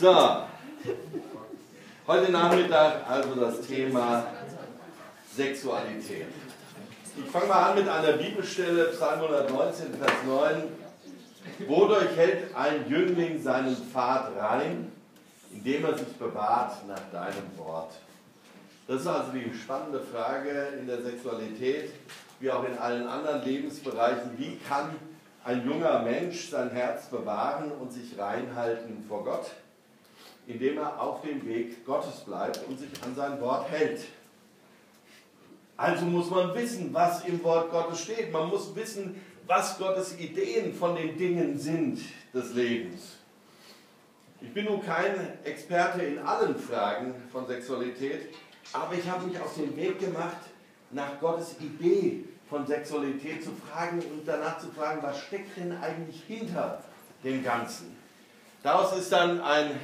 So, heute Nachmittag also das Thema Sexualität. Ich fange mal an mit einer Bibelstelle, Psalm 119, Vers 9. Wodurch hält ein Jüngling seinen Pfad rein, indem er sich bewahrt nach deinem Wort? Das ist also die spannende Frage in der Sexualität, wie auch in allen anderen Lebensbereichen. Wie kann ein junger Mensch sein Herz bewahren und sich reinhalten vor Gott, indem er auf dem Weg Gottes bleibt und sich an sein Wort hält? Also muss man wissen, was im Wort Gottes steht. Man muss wissen, was Gottes Ideen von den Dingen sind des Lebens. Ich bin nun kein Experte in allen Fragen von Sexualität, aber ich habe mich auf den Weg gemacht, nach Gottes Idee von Sexualität zu fragen und danach zu fragen, was steckt denn eigentlich hinter dem Ganzen. Daraus ist dann ein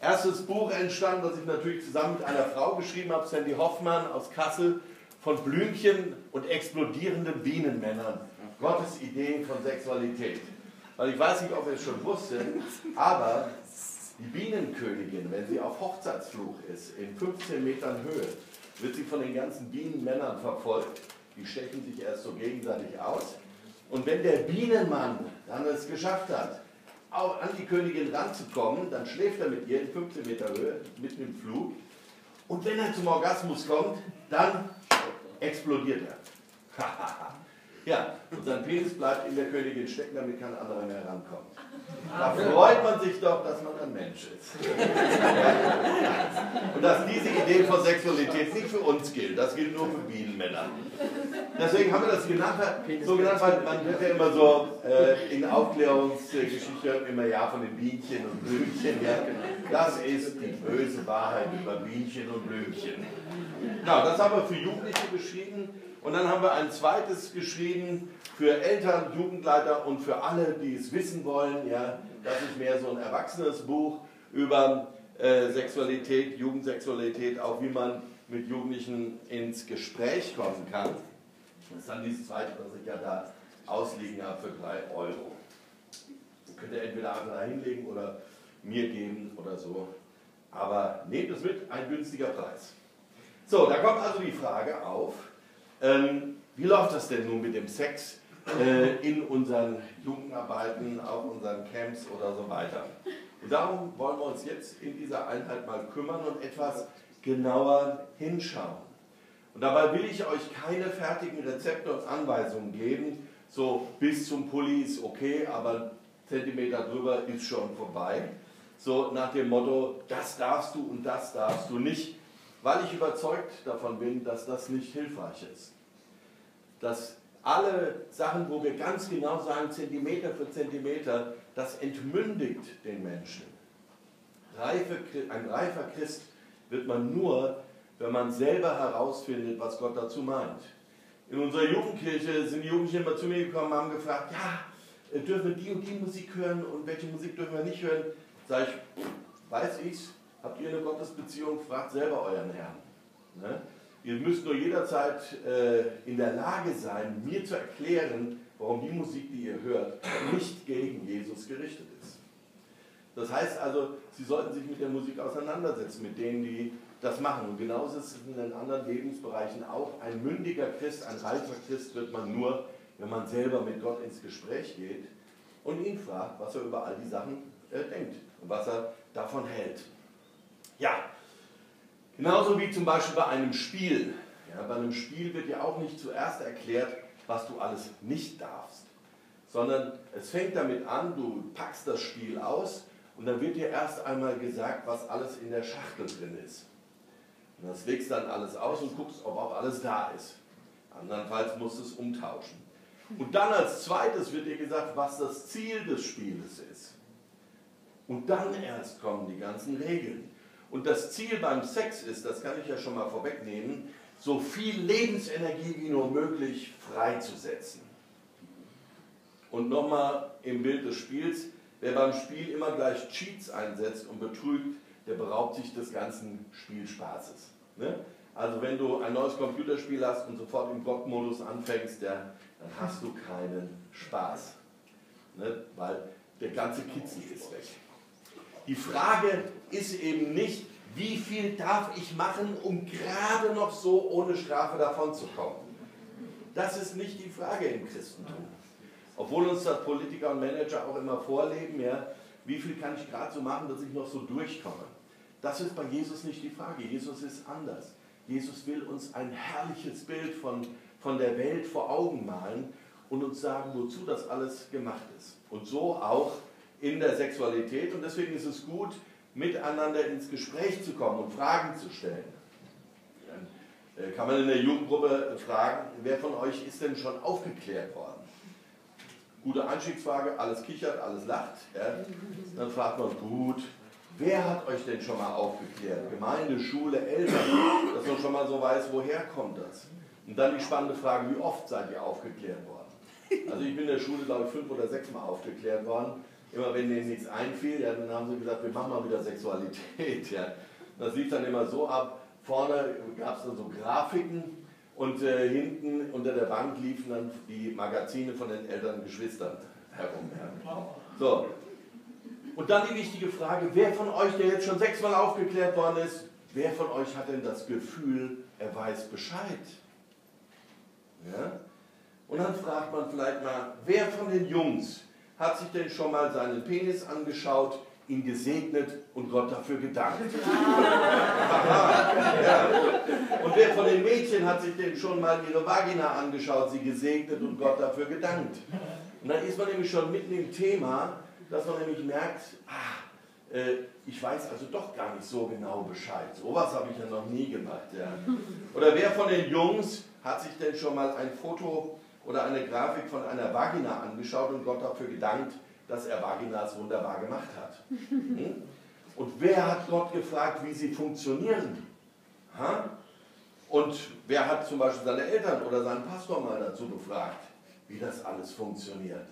erstes Buch entstanden, das ich natürlich zusammen mit einer Frau geschrieben habe, Sandy Hoffmann aus Kassel, von Blümchen und explodierenden Bienenmännern. Gottes Idee von Sexualität. Weil ich weiß nicht, ob ihr es schon wusstet, aber die Bienenkönigin, wenn sie auf Hochzeitsflug ist, in 15 Metern Höhe, wird sie von den ganzen Bienenmännern verfolgt. Die stechen sich erst so gegenseitig aus. Und wenn der Bienenmann dann es geschafft hat, an die Königin ranzukommen, dann schläft er mit ihr in 15 Meter Höhe, mitten im Flug. Und wenn er zum Orgasmus kommt, dann explodiert er. ja, und sein Penis bleibt in der Königin stecken, damit kein anderer mehr rankommt. Da freut man sich doch, dass man ein Mensch ist. Und dass diese Idee von Sexualität nicht für uns gilt, das gilt nur für Bienenmänner. Deswegen haben wir das so genannt, weil man wird ja immer so äh, in Aufklärungsgeschichten immer ja von den Bienchen und Blümchen. Ja. Das ist die böse Wahrheit über Bienchen und Blümchen. Ja, das haben wir für Jugendliche geschrieben. Und dann haben wir ein zweites geschrieben für Eltern, Jugendleiter und für alle, die es wissen wollen. Ja, das ist mehr so ein erwachsenes Buch über äh, Sexualität, Jugendsexualität, auch wie man mit Jugendlichen ins Gespräch kommen kann. Das ist dann dieses zweite, was ich ja da ausliegen habe für 3 Euro. Das könnt ihr entweder einfach da hinlegen oder mir geben oder so. Aber nehmt es mit, ein günstiger Preis. So, da kommt also die Frage auf, ähm, wie läuft das denn nun mit dem Sex äh, in unseren Jugendarbeiten, auch unseren Camps oder so weiter? Und darum wollen wir uns jetzt in dieser Einheit mal kümmern und etwas genauer hinschauen. Und dabei will ich euch keine fertigen Rezepte und Anweisungen geben, so bis zum Pulli ist okay, aber Zentimeter drüber ist schon vorbei. So nach dem Motto, das darfst du und das darfst du nicht weil ich überzeugt davon bin, dass das nicht hilfreich ist. Dass alle Sachen, wo wir ganz genau sagen, Zentimeter für Zentimeter, das entmündigt den Menschen. Reife, ein reifer Christ wird man nur, wenn man selber herausfindet, was Gott dazu meint. In unserer Jugendkirche sind die Jugendlichen immer zu mir gekommen und haben gefragt, ja, dürfen wir die und die Musik hören und welche Musik dürfen wir nicht hören? Sag ich, weiß ich's, Habt ihr eine Gottesbeziehung? Fragt selber euren Herrn. Ne? Ihr müsst nur jederzeit äh, in der Lage sein, mir zu erklären, warum die Musik, die ihr hört, nicht gegen Jesus gerichtet ist. Das heißt also, Sie sollten sich mit der Musik auseinandersetzen, mit denen, die das machen. Und genauso ist es in den anderen Lebensbereichen auch. Ein mündiger Christ, ein reifer Christ wird man nur, wenn man selber mit Gott ins Gespräch geht und ihn fragt, was er über all die Sachen äh, denkt und was er davon hält. Ja, genauso wie zum Beispiel bei einem Spiel. Ja, bei einem Spiel wird ja auch nicht zuerst erklärt, was du alles nicht darfst, sondern es fängt damit an, du packst das Spiel aus und dann wird dir erst einmal gesagt, was alles in der Schachtel drin ist. Und das legst dann alles aus und guckst, ob auch alles da ist. Andernfalls musst du es umtauschen. Und dann als zweites wird dir gesagt, was das Ziel des Spieles ist. Und dann erst kommen die ganzen Regeln. Und das Ziel beim Sex ist, das kann ich ja schon mal vorwegnehmen, so viel Lebensenergie wie nur möglich freizusetzen. Und nochmal im Bild des Spiels, wer beim Spiel immer gleich Cheats einsetzt und betrügt, der beraubt sich des ganzen Spielspaßes. Ne? Also wenn du ein neues Computerspiel hast und sofort im Gott-Modus anfängst, ja, dann hast du keinen Spaß. Ne? Weil der ganze Kitzel ist weg. Die Frage ist eben nicht, wie viel darf ich machen, um gerade noch so ohne Strafe davon zu kommen. Das ist nicht die Frage im Christentum. Obwohl uns das Politiker und Manager auch immer vorleben, ja, wie viel kann ich gerade so machen, dass ich noch so durchkomme. Das ist bei Jesus nicht die Frage. Jesus ist anders. Jesus will uns ein herrliches Bild von, von der Welt vor Augen malen und uns sagen, wozu das alles gemacht ist. Und so auch in der Sexualität. Und deswegen ist es gut, miteinander ins Gespräch zu kommen und Fragen zu stellen. Äh, kann man in der Jugendgruppe fragen, wer von euch ist denn schon aufgeklärt worden? Gute Einstiegsfrage, alles kichert, alles lacht. Ja. Dann fragt man, gut, wer hat euch denn schon mal aufgeklärt? Gemeinde, Schule, Eltern, dass man schon mal so weiß, woher kommt das? Und dann die spannende Frage, wie oft seid ihr aufgeklärt worden? Also ich bin in der Schule, glaube ich, fünf oder sechs Mal aufgeklärt worden. Immer wenn denen nichts einfiel, ja, dann haben sie gesagt, wir machen mal wieder Sexualität. Ja. Das lief dann immer so ab, vorne gab es dann so Grafiken und äh, hinten unter der Bank liefen dann die Magazine von den älteren Geschwistern herum. Ja. So. Und dann die wichtige Frage, wer von euch, der jetzt schon sechsmal aufgeklärt worden ist, wer von euch hat denn das Gefühl, er weiß Bescheid? Ja? Und dann fragt man vielleicht mal, wer von den Jungs hat sich denn schon mal seinen Penis angeschaut, ihn gesegnet und Gott dafür gedankt? ja. Und wer von den Mädchen hat sich denn schon mal ihre Vagina angeschaut, sie gesegnet und Gott dafür gedankt? Und dann ist man nämlich schon mitten im Thema, dass man nämlich merkt, ah, äh, ich weiß also doch gar nicht so genau Bescheid. Sowas habe ich ja noch nie gemacht. Ja. Oder wer von den Jungs hat sich denn schon mal ein Foto oder eine Grafik von einer Vagina angeschaut und Gott dafür gedankt, dass er Vaginas wunderbar gemacht hat. Hm? Und wer hat Gott gefragt, wie sie funktionieren? Und wer hat zum Beispiel seine Eltern oder seinen Pastor mal dazu befragt, wie das alles funktioniert?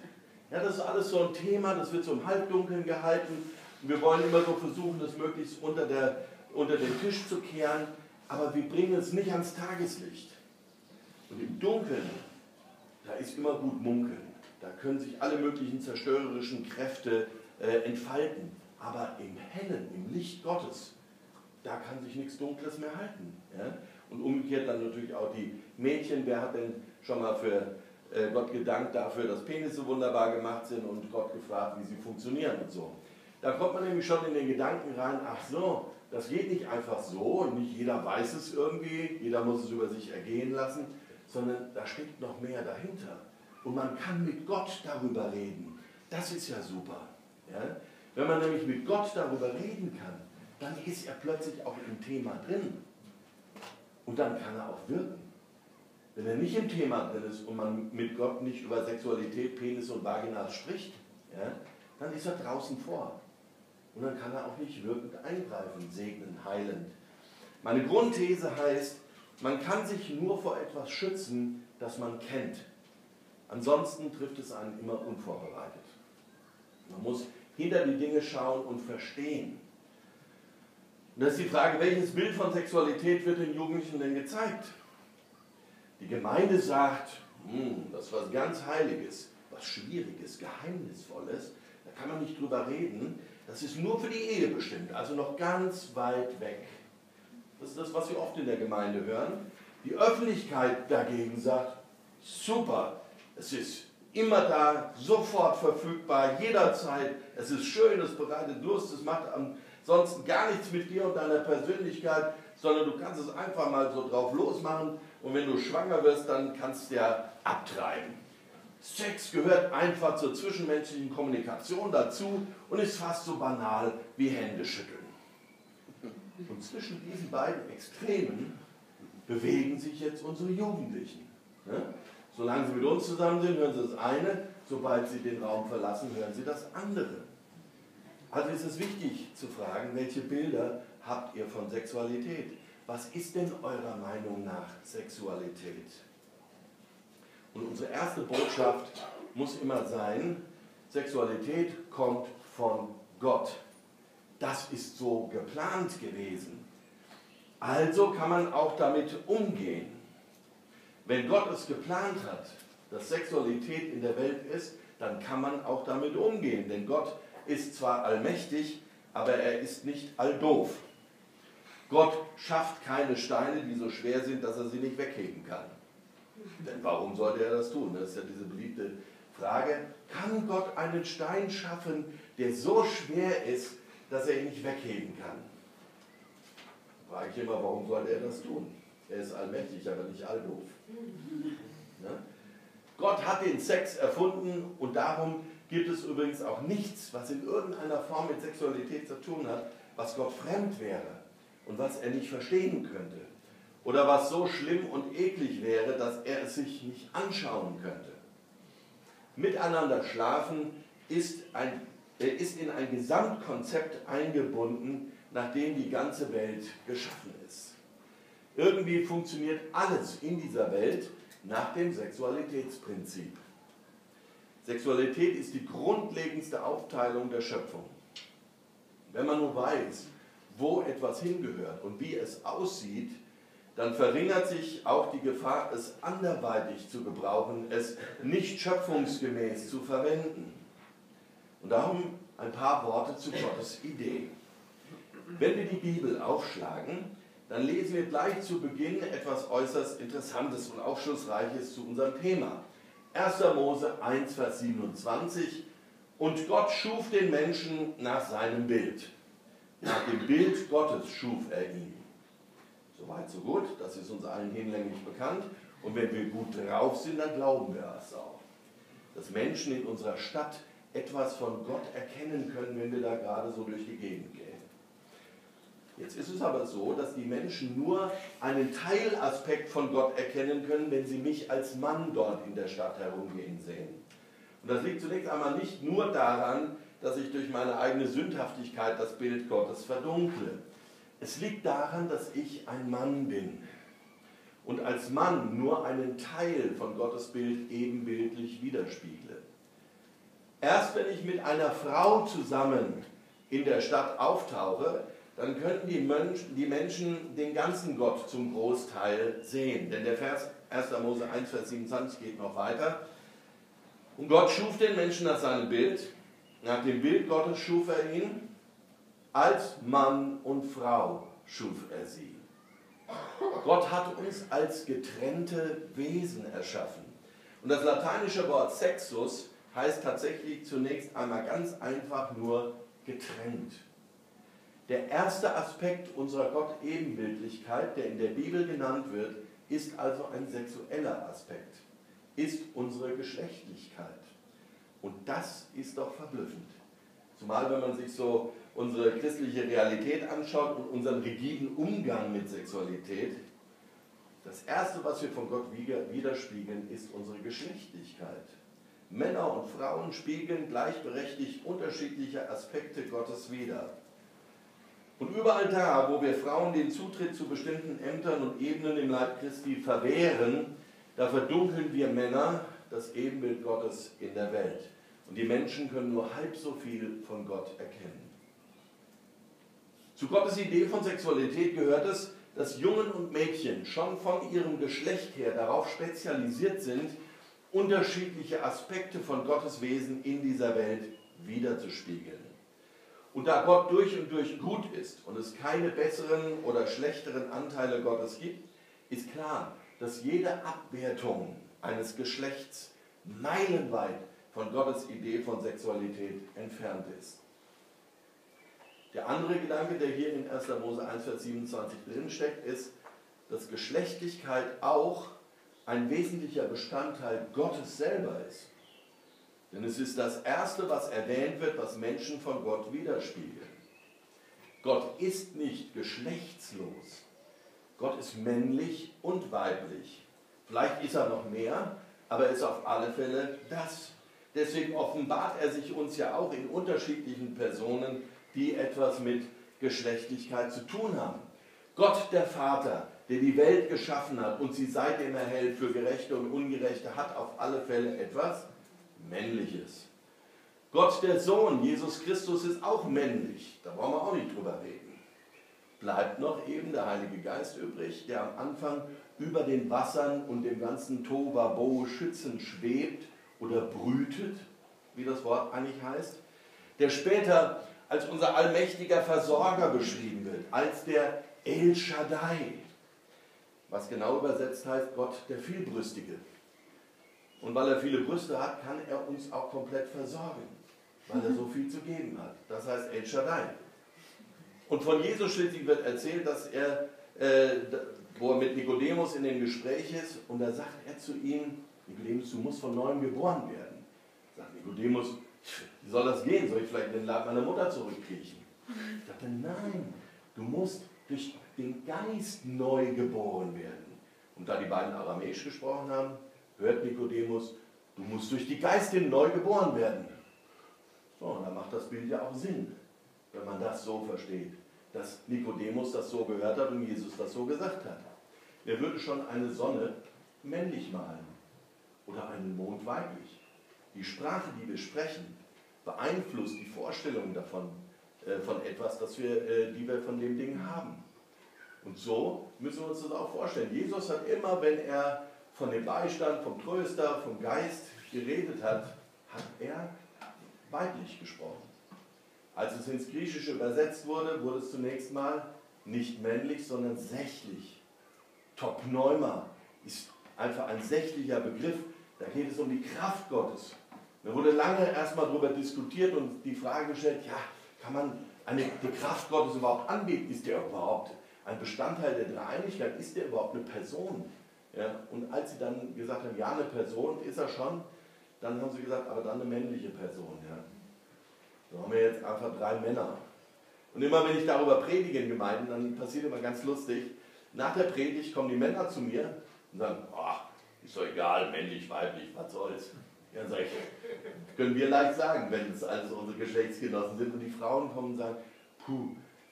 Ja, das ist alles so ein Thema, das wird so im Halbdunkeln gehalten. Und wir wollen immer so versuchen, das möglichst unter, der, unter den Tisch zu kehren, aber wir bringen es nicht ans Tageslicht. Und im Dunkeln da ist immer gut munkeln. Da können sich alle möglichen zerstörerischen Kräfte äh, entfalten. Aber im Hellen, im Licht Gottes, da kann sich nichts Dunkles mehr halten. Ja? Und umgekehrt dann natürlich auch die Mädchen. Wer hat denn schon mal für äh, Gott gedankt dafür, dass Penisse wunderbar gemacht sind und Gott gefragt, wie sie funktionieren und so. Da kommt man nämlich schon in den Gedanken rein, ach so, das geht nicht einfach so und nicht jeder weiß es irgendwie, jeder muss es über sich ergehen lassen, sondern da steckt noch mehr dahinter. Und man kann mit Gott darüber reden. Das ist ja super. Ja? Wenn man nämlich mit Gott darüber reden kann, dann ist er plötzlich auch im Thema drin. Und dann kann er auch wirken. Wenn er nicht im Thema drin ist und man mit Gott nicht über Sexualität, Penis und Vagina spricht, ja, dann ist er draußen vor. Und dann kann er auch nicht wirkend eingreifen, segnen, heilend. Meine Grundthese heißt, man kann sich nur vor etwas schützen, das man kennt. Ansonsten trifft es einen immer unvorbereitet. Man muss hinter die Dinge schauen und verstehen. Und das ist die Frage, welches Bild von Sexualität wird den Jugendlichen denn gezeigt? Die Gemeinde sagt, hm, das ist was ganz Heiliges, was Schwieriges, Geheimnisvolles, da kann man nicht drüber reden. Das ist nur für die Ehe bestimmt, also noch ganz weit weg. Das ist das, was wir oft in der Gemeinde hören. Die Öffentlichkeit dagegen sagt, super, es ist immer da, sofort verfügbar, jederzeit. Es ist schön, es bereitet Lust, es macht ansonsten gar nichts mit dir und deiner Persönlichkeit, sondern du kannst es einfach mal so drauf losmachen und wenn du schwanger wirst, dann kannst du ja abtreiben. Sex gehört einfach zur zwischenmenschlichen Kommunikation dazu und ist fast so banal wie Händeschütteln. Und zwischen diesen beiden Extremen bewegen sich jetzt unsere Jugendlichen. Ne? Solange sie mit uns zusammen sind, hören sie das eine, sobald sie den Raum verlassen, hören sie das andere. Also ist es wichtig zu fragen, welche Bilder habt ihr von Sexualität? Was ist denn eurer Meinung nach Sexualität? Und unsere erste Botschaft muss immer sein, Sexualität kommt von Gott. Das ist so geplant gewesen. Also kann man auch damit umgehen. Wenn Gott es geplant hat, dass Sexualität in der Welt ist, dann kann man auch damit umgehen. Denn Gott ist zwar allmächtig, aber er ist nicht alldoof. Gott schafft keine Steine, die so schwer sind, dass er sie nicht wegheben kann. Denn warum sollte er das tun? Das ist ja diese beliebte Frage. Kann Gott einen Stein schaffen, der so schwer ist, dass er ihn nicht wegheben kann? Da frage ich immer, warum sollte er das tun? Er ist allmächtig, aber nicht alldoof. Ne? Gott hat den Sex erfunden und darum gibt es übrigens auch nichts, was in irgendeiner Form mit Sexualität zu tun hat, was Gott fremd wäre und was er nicht verstehen könnte. Oder was so schlimm und eklig wäre, dass er es sich nicht anschauen könnte. Miteinander schlafen ist, ein, ist in ein Gesamtkonzept eingebunden, nach dem die ganze Welt geschaffen ist. Irgendwie funktioniert alles in dieser Welt nach dem Sexualitätsprinzip. Sexualität ist die grundlegendste Aufteilung der Schöpfung. Wenn man nur weiß, wo etwas hingehört und wie es aussieht, dann verringert sich auch die Gefahr, es anderweitig zu gebrauchen, es nicht schöpfungsgemäß zu verwenden. Und darum ein paar Worte zu Gottes Idee. Wenn wir die Bibel aufschlagen, dann lesen wir gleich zu Beginn etwas äußerst Interessantes und Aufschlussreiches zu unserem Thema. 1. Mose 1, Vers 27. Und Gott schuf den Menschen nach seinem Bild. Nach dem Bild Gottes schuf er ihn. Soweit, so gut, das ist uns allen hinlänglich bekannt. Und wenn wir gut drauf sind, dann glauben wir es auch. Dass Menschen in unserer Stadt etwas von Gott erkennen können, wenn wir da gerade so durch die Gegend gehen. Jetzt ist es aber so, dass die Menschen nur einen Teilaspekt von Gott erkennen können, wenn sie mich als Mann dort in der Stadt herumgehen sehen. Und das liegt zunächst einmal nicht nur daran, dass ich durch meine eigene Sündhaftigkeit das Bild Gottes verdunkle. Es liegt daran, dass ich ein Mann bin und als Mann nur einen Teil von Gottes Bild ebenbildlich widerspiegle. Erst wenn ich mit einer Frau zusammen in der Stadt auftauche, dann könnten die, Mönch, die Menschen den ganzen Gott zum Großteil sehen. Denn der Vers 1. Mose 1, Vers 27 geht noch weiter. Und Gott schuf den Menschen nach seinem Bild nach dem Bild Gottes schuf er ihn, als Mann und Frau schuf er sie. Gott hat uns als getrennte Wesen erschaffen. Und das lateinische Wort Sexus heißt tatsächlich zunächst einmal ganz einfach nur getrennt. Der erste Aspekt unserer Gott-Ebenbildlichkeit, der in der Bibel genannt wird, ist also ein sexueller Aspekt, ist unsere Geschlechtlichkeit. Und das ist doch verblüffend. Zumal wenn man sich so unsere christliche Realität anschaut und unseren rigiden Umgang mit Sexualität. Das Erste, was wir von Gott widerspiegeln, ist unsere Geschlechtlichkeit. Männer und Frauen spiegeln gleichberechtigt unterschiedliche Aspekte Gottes wider. Und überall da, wo wir Frauen den Zutritt zu bestimmten Ämtern und Ebenen im Leib Christi verwehren, da verdunkeln wir Männer das Ebenbild Gottes in der Welt. Und die Menschen können nur halb so viel von Gott erkennen. Zu Gottes Idee von Sexualität gehört es, dass Jungen und Mädchen schon von ihrem Geschlecht her darauf spezialisiert sind, unterschiedliche Aspekte von Gottes Wesen in dieser Welt wiederzuspiegeln. Und da Gott durch und durch gut ist und es keine besseren oder schlechteren Anteile Gottes gibt, ist klar, dass jede Abwertung eines Geschlechts meilenweit von Gottes Idee von Sexualität entfernt ist. Der andere Gedanke, der hier in 1. Mose 1, Vers 27 drinsteckt, ist, dass Geschlechtlichkeit auch ein wesentlicher Bestandteil Gottes selber ist. Denn es ist das Erste, was erwähnt wird, was Menschen von Gott widerspiegeln. Gott ist nicht geschlechtslos. Gott ist männlich und weiblich. Vielleicht ist er noch mehr, aber er ist auf alle Fälle das. Deswegen offenbart er sich uns ja auch in unterschiedlichen Personen, die etwas mit Geschlechtlichkeit zu tun haben. Gott der Vater, der die Welt geschaffen hat und sie seitdem erhält für Gerechte und Ungerechte, hat auf alle Fälle etwas Männliches. Gott der Sohn, Jesus Christus, ist auch männlich. Da brauchen wir auch nicht drüber reden. bleibt noch eben der Heilige Geist übrig, der am Anfang über den Wassern und dem ganzen Tovabo schützend schwebt oder brütet, wie das Wort eigentlich heißt, der später als unser allmächtiger Versorger beschrieben wird, als der El Shaddai, was genau übersetzt heißt Gott der Vielbrüstige. Und weil er viele Brüste hat, kann er uns auch komplett versorgen, weil er so viel zu geben hat. Das heißt El Shaddai. Und von Jesus schließlich wird erzählt, dass er, äh, wo er mit Nikodemus in dem Gespräch ist, und da sagt er zu ihm, Nikodemus, du musst von neuem geboren werden. Sagt Nikodemus, wie soll das gehen? Soll ich vielleicht in den Leib meiner Mutter zurückkriechen? Ich dachte, nein, du musst durch den Geist neu geboren werden. Und da die beiden Aramäisch gesprochen haben, hört Nikodemus, du musst durch die Geistin neu geboren werden. So, und dann macht das Bild ja auch Sinn, wenn man das so versteht, dass Nikodemus das so gehört hat und Jesus das so gesagt hat. Wer würde schon eine Sonne männlich malen oder einen Mond weiblich? Die Sprache, die wir sprechen, beeinflusst die Vorstellung davon, äh, von etwas, das wir, äh, die wir von dem Ding haben. Und so müssen wir uns das auch vorstellen. Jesus hat immer, wenn er von dem Beistand, vom Tröster, vom Geist geredet hat, hat er weiblich gesprochen. Als es ins Griechische übersetzt wurde, wurde es zunächst mal nicht männlich, sondern sächlich. Topneuma ist einfach ein sächlicher Begriff. Da geht es um die Kraft Gottes. Da wurde lange erstmal darüber diskutiert und die Frage gestellt, ja, kann man eine, die Kraft Gottes überhaupt anbieten? Ist der überhaupt ein Bestandteil der Dreieinigkeit? Ist der überhaupt eine Person? Ja, und als sie dann gesagt haben, ja, eine Person ist er schon, dann haben sie gesagt, aber dann eine männliche Person. Ja. Da haben wir jetzt einfach drei Männer. Und immer wenn ich darüber predige in Gemeinden, dann passiert immer ganz lustig, nach der Predigt kommen die Männer zu mir und sagen, ach, ist doch egal, männlich, weiblich, was soll's. Ja, sag ich, können wir leicht sagen, wenn es alles unsere Geschlechtsgenossen sind. Und die Frauen kommen und sagen, puh,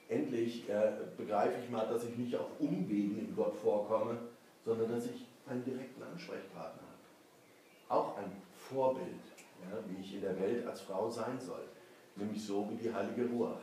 endlich äh, begreife ich mal, dass ich nicht auf Umwegen in Gott vorkomme, sondern dass ich einen direkten Ansprechpartner habe. Auch ein Vorbild, ja, wie ich in der Welt als Frau sein soll. Nämlich so wie die heilige Ruhe.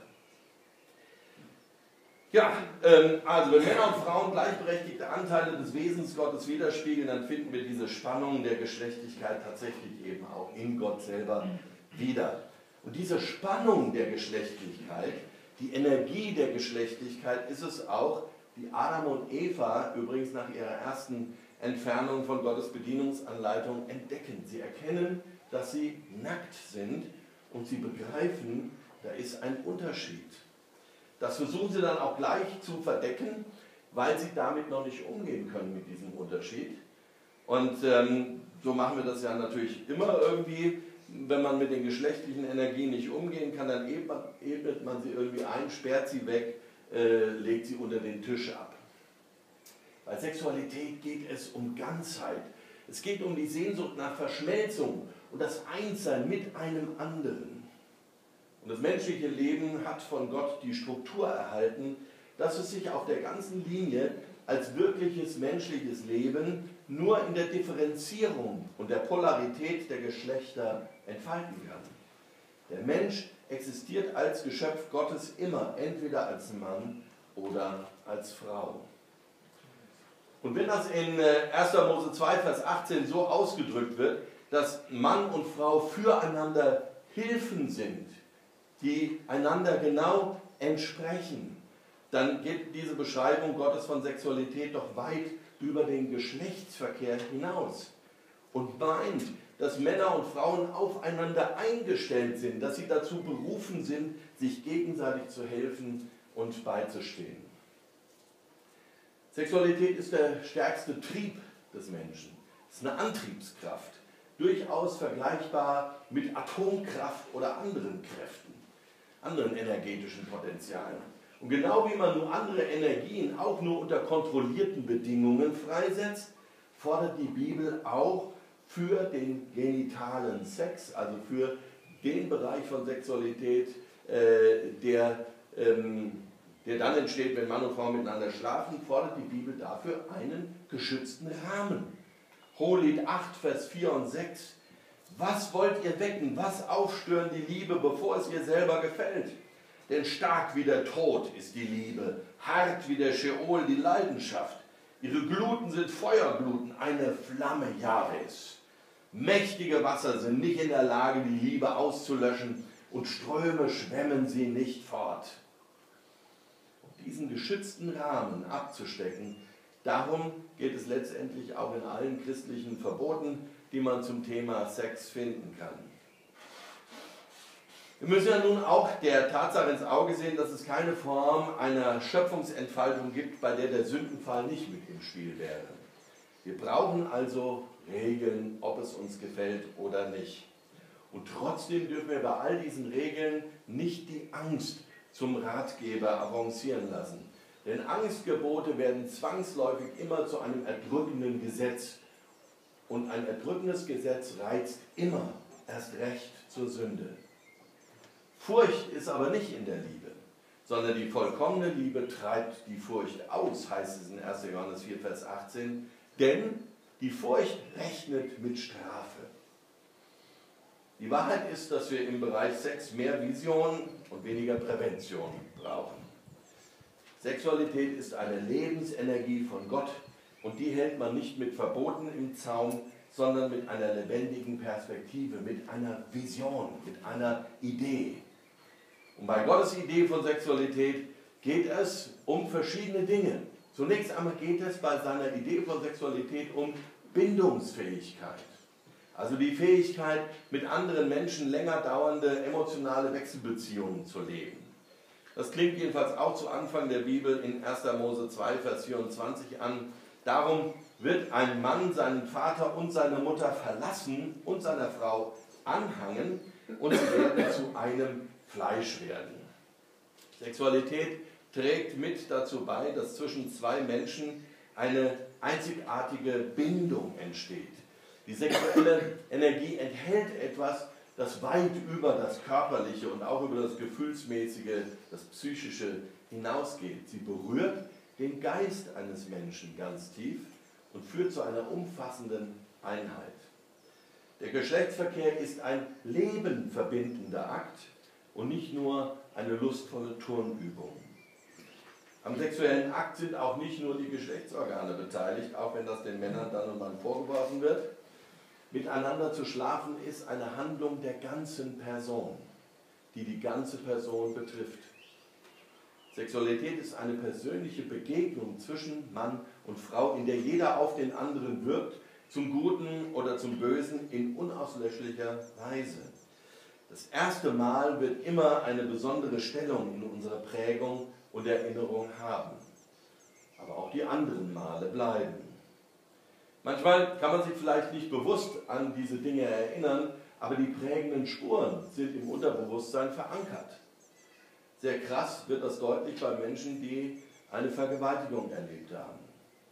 Ja, ähm, also wenn Männer und Frauen gleichberechtigte Anteile des Wesens Gottes widerspiegeln, dann finden wir diese Spannung der Geschlechtlichkeit tatsächlich eben auch in Gott selber wieder. Und diese Spannung der Geschlechtlichkeit, die Energie der Geschlechtlichkeit ist es auch, die Adam und Eva übrigens nach ihrer ersten Entfernung von Gottes Bedienungsanleitung entdecken. Sie erkennen, dass sie nackt sind und sie begreifen, da ist ein Unterschied. Das versuchen sie dann auch gleich zu verdecken, weil sie damit noch nicht umgehen können mit diesem Unterschied. Und ähm, so machen wir das ja natürlich immer irgendwie. Wenn man mit den geschlechtlichen Energien nicht umgehen kann, dann ebnet man sie irgendwie ein, sperrt sie weg, äh, legt sie unter den Tisch ab. Bei Sexualität geht es um Ganzheit. Es geht um die Sehnsucht nach Verschmelzung und das Einssein mit einem anderen. Und das menschliche Leben hat von Gott die Struktur erhalten, dass es sich auf der ganzen Linie als wirkliches menschliches Leben nur in der Differenzierung und der Polarität der Geschlechter entfalten kann. Der Mensch existiert als Geschöpf Gottes immer entweder als Mann oder als Frau. Und wenn das in 1. Äh, Mose 2, Vers 18 so ausgedrückt wird, dass Mann und Frau füreinander Hilfen sind, die einander genau entsprechen, dann geht diese Beschreibung Gottes von Sexualität doch weit über den Geschlechtsverkehr hinaus und meint, dass Männer und Frauen aufeinander eingestellt sind, dass sie dazu berufen sind, sich gegenseitig zu helfen und beizustehen. Sexualität ist der stärkste Trieb des Menschen. Es ist eine Antriebskraft, durchaus vergleichbar mit Atomkraft oder anderen Kräften anderen energetischen Potenzialen. Und genau wie man nur andere Energien auch nur unter kontrollierten Bedingungen freisetzt, fordert die Bibel auch für den genitalen Sex, also für den Bereich von Sexualität, äh, der, ähm, der dann entsteht, wenn Mann und Frau miteinander schlafen, fordert die Bibel dafür einen geschützten Rahmen. Hohelied 8, Vers 4 und 6 was wollt ihr wecken? Was aufstören die Liebe, bevor es ihr selber gefällt? Denn stark wie der Tod ist die Liebe, hart wie der Scheol die Leidenschaft. Ihre Gluten sind Feuergluten, eine Flamme Jahres. Mächtige Wasser sind nicht in der Lage, die Liebe auszulöschen und Ströme schwemmen sie nicht fort. Um diesen geschützten Rahmen abzustecken, darum geht es letztendlich auch in allen christlichen Verboten, die man zum Thema Sex finden kann. Wir müssen ja nun auch der Tatsache ins Auge sehen, dass es keine Form einer Schöpfungsentfaltung gibt, bei der der Sündenfall nicht mit im Spiel wäre. Wir brauchen also Regeln, ob es uns gefällt oder nicht. Und trotzdem dürfen wir bei all diesen Regeln nicht die Angst zum Ratgeber avancieren lassen. Denn Angstgebote werden zwangsläufig immer zu einem erdrückenden Gesetz. Und ein erdrückendes Gesetz reizt immer erst recht zur Sünde. Furcht ist aber nicht in der Liebe, sondern die vollkommene Liebe treibt die Furcht aus, heißt es in 1. Johannes 4, Vers 18. Denn die Furcht rechnet mit Strafe. Die Wahrheit ist, dass wir im Bereich Sex mehr Vision und weniger Prävention brauchen. Sexualität ist eine Lebensenergie von Gott und die hält man nicht mit Verboten im Zaum, sondern mit einer lebendigen Perspektive, mit einer Vision, mit einer Idee. Und bei Gottes Idee von Sexualität geht es um verschiedene Dinge. Zunächst einmal geht es bei seiner Idee von Sexualität um Bindungsfähigkeit. Also die Fähigkeit, mit anderen Menschen länger dauernde emotionale Wechselbeziehungen zu leben. Das klingt jedenfalls auch zu Anfang der Bibel in 1. Mose 2, Vers 24 an. Darum wird ein Mann seinen Vater und seine Mutter verlassen und seiner Frau anhangen und sie werden zu einem Fleisch werden. Sexualität trägt mit dazu bei, dass zwischen zwei Menschen eine einzigartige Bindung entsteht. Die sexuelle Energie enthält etwas, das weit über das Körperliche und auch über das Gefühlsmäßige, das Psychische hinausgeht. Sie berührt den Geist eines Menschen ganz tief und führt zu einer umfassenden Einheit. Der Geschlechtsverkehr ist ein lebenverbindender Akt und nicht nur eine lustvolle Turnübung. Am sexuellen Akt sind auch nicht nur die Geschlechtsorgane beteiligt, auch wenn das den Männern dann und wann vorgeworfen wird. Miteinander zu schlafen ist eine Handlung der ganzen Person, die die ganze Person betrifft. Sexualität ist eine persönliche Begegnung zwischen Mann und Frau, in der jeder auf den anderen wirkt, zum Guten oder zum Bösen in unauslöschlicher Weise. Das erste Mal wird immer eine besondere Stellung in unserer Prägung und Erinnerung haben. Aber auch die anderen Male bleiben. Manchmal kann man sich vielleicht nicht bewusst an diese Dinge erinnern, aber die prägenden Spuren sind im Unterbewusstsein verankert. Sehr krass wird das deutlich bei Menschen, die eine Vergewaltigung erlebt haben.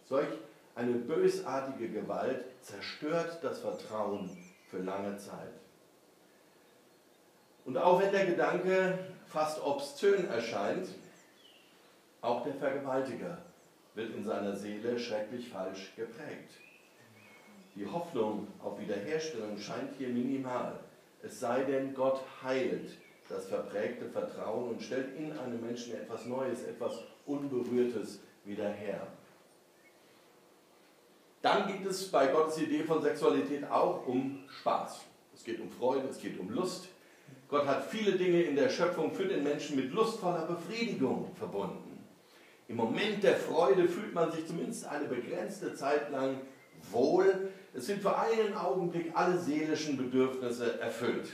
Solch eine bösartige Gewalt zerstört das Vertrauen für lange Zeit. Und auch wenn der Gedanke fast obszön erscheint, auch der Vergewaltiger wird in seiner Seele schrecklich falsch geprägt. Die Hoffnung auf Wiederherstellung scheint hier minimal. Es sei denn, Gott heilt das verprägte Vertrauen und stellt in einem Menschen etwas Neues, etwas Unberührtes wieder her. Dann geht es bei Gottes Idee von Sexualität auch um Spaß. Es geht um Freude, es geht um Lust, Gott hat viele Dinge in der Schöpfung für den Menschen mit lustvoller Befriedigung verbunden. Im Moment der Freude fühlt man sich zumindest eine begrenzte Zeit lang wohl. Es sind für einen Augenblick alle seelischen Bedürfnisse erfüllt.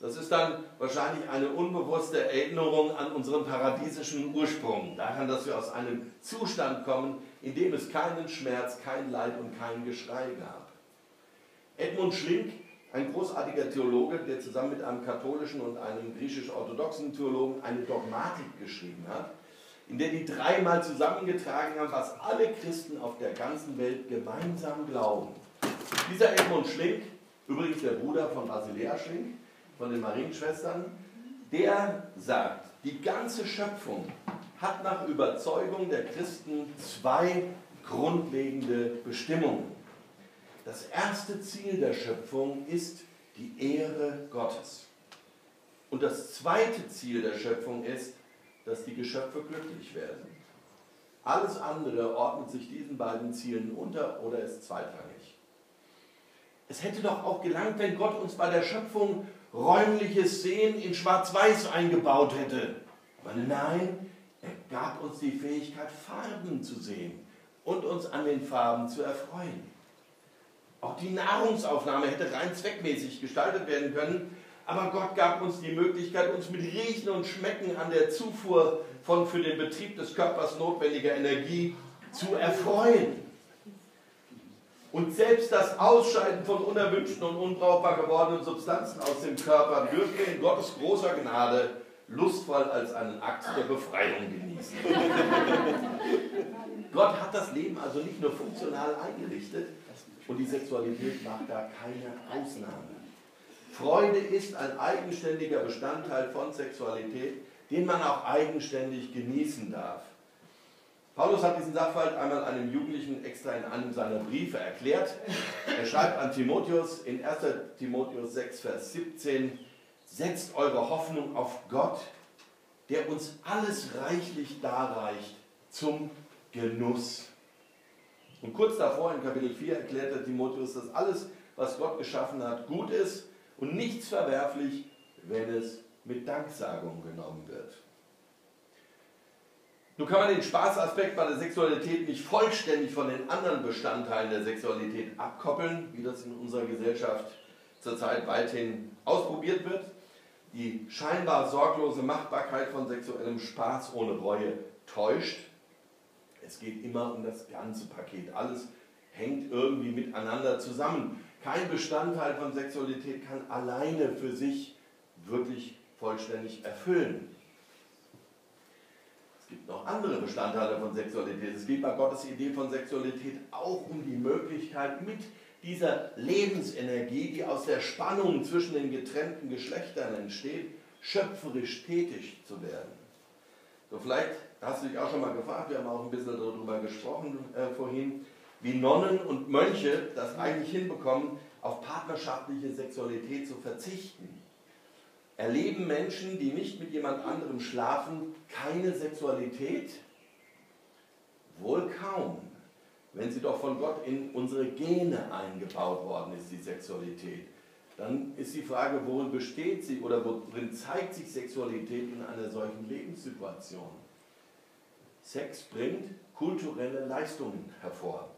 Das ist dann wahrscheinlich eine unbewusste Erinnerung an unseren paradiesischen Ursprung, daran, dass wir aus einem Zustand kommen, in dem es keinen Schmerz, kein Leid und kein Geschrei gab. Edmund Schlink ein großartiger Theologe, der zusammen mit einem katholischen und einem griechisch-orthodoxen Theologen eine Dogmatik geschrieben hat, in der die dreimal zusammengetragen haben, was alle Christen auf der ganzen Welt gemeinsam glauben. Dieser Edmund Schlink, übrigens der Bruder von Basilea Schlink, von den Marienschwestern, der sagt, die ganze Schöpfung hat nach Überzeugung der Christen zwei grundlegende Bestimmungen. Das erste Ziel der Schöpfung ist die Ehre Gottes. Und das zweite Ziel der Schöpfung ist, dass die Geschöpfe glücklich werden. Alles andere ordnet sich diesen beiden Zielen unter oder ist zweitrangig. Es hätte doch auch gelangt, wenn Gott uns bei der Schöpfung räumliches Sehen in Schwarz-Weiß eingebaut hätte. Aber nein, er gab uns die Fähigkeit, Farben zu sehen und uns an den Farben zu erfreuen. Auch die Nahrungsaufnahme hätte rein zweckmäßig gestaltet werden können, aber Gott gab uns die Möglichkeit, uns mit Riechen und Schmecken an der Zufuhr von für den Betrieb des Körpers notwendiger Energie zu erfreuen. Und selbst das Ausscheiden von unerwünschten und unbrauchbar gewordenen Substanzen aus dem Körper dürfen wir in Gottes großer Gnade lustvoll als einen Akt der Befreiung genießen. Gott hat das Leben also nicht nur funktional eingerichtet und die Sexualität macht da keine Ausnahme. Freude ist ein eigenständiger Bestandteil von Sexualität, den man auch eigenständig genießen darf. Paulus hat diesen Sachverhalt einmal einem Jugendlichen extra in einem seiner Briefe erklärt. Er schreibt an Timotheus in 1 Timotheus 6, Vers 17, setzt eure Hoffnung auf Gott, der uns alles reichlich darreicht zum Genuss. Und kurz davor in Kapitel 4 erklärte Timotheus, dass alles, was Gott geschaffen hat, gut ist und nichts verwerflich, wenn es mit Danksagung genommen wird. Nun kann man den Spaßaspekt bei der Sexualität nicht vollständig von den anderen Bestandteilen der Sexualität abkoppeln, wie das in unserer Gesellschaft zurzeit weithin ausprobiert wird. Die scheinbar sorglose Machbarkeit von sexuellem Spaß ohne Reue täuscht. Es geht immer um das ganze Paket. Alles hängt irgendwie miteinander zusammen. Kein Bestandteil von Sexualität kann alleine für sich wirklich vollständig erfüllen. Es gibt noch andere Bestandteile von Sexualität. Es geht bei Gottes Idee von Sexualität auch um die Möglichkeit, mit dieser Lebensenergie, die aus der Spannung zwischen den getrennten Geschlechtern entsteht, schöpferisch tätig zu werden. So, vielleicht hast du dich auch schon mal gefragt, wir haben auch ein bisschen darüber gesprochen äh, vorhin, wie Nonnen und Mönche das eigentlich hinbekommen, auf partnerschaftliche Sexualität zu verzichten. Erleben Menschen, die nicht mit jemand anderem schlafen, keine Sexualität? Wohl kaum. Wenn sie doch von Gott in unsere Gene eingebaut worden ist, die Sexualität, dann ist die Frage, worin besteht sie oder worin zeigt sich Sexualität in einer solchen Lebenssituation? Sex bringt kulturelle Leistungen hervor.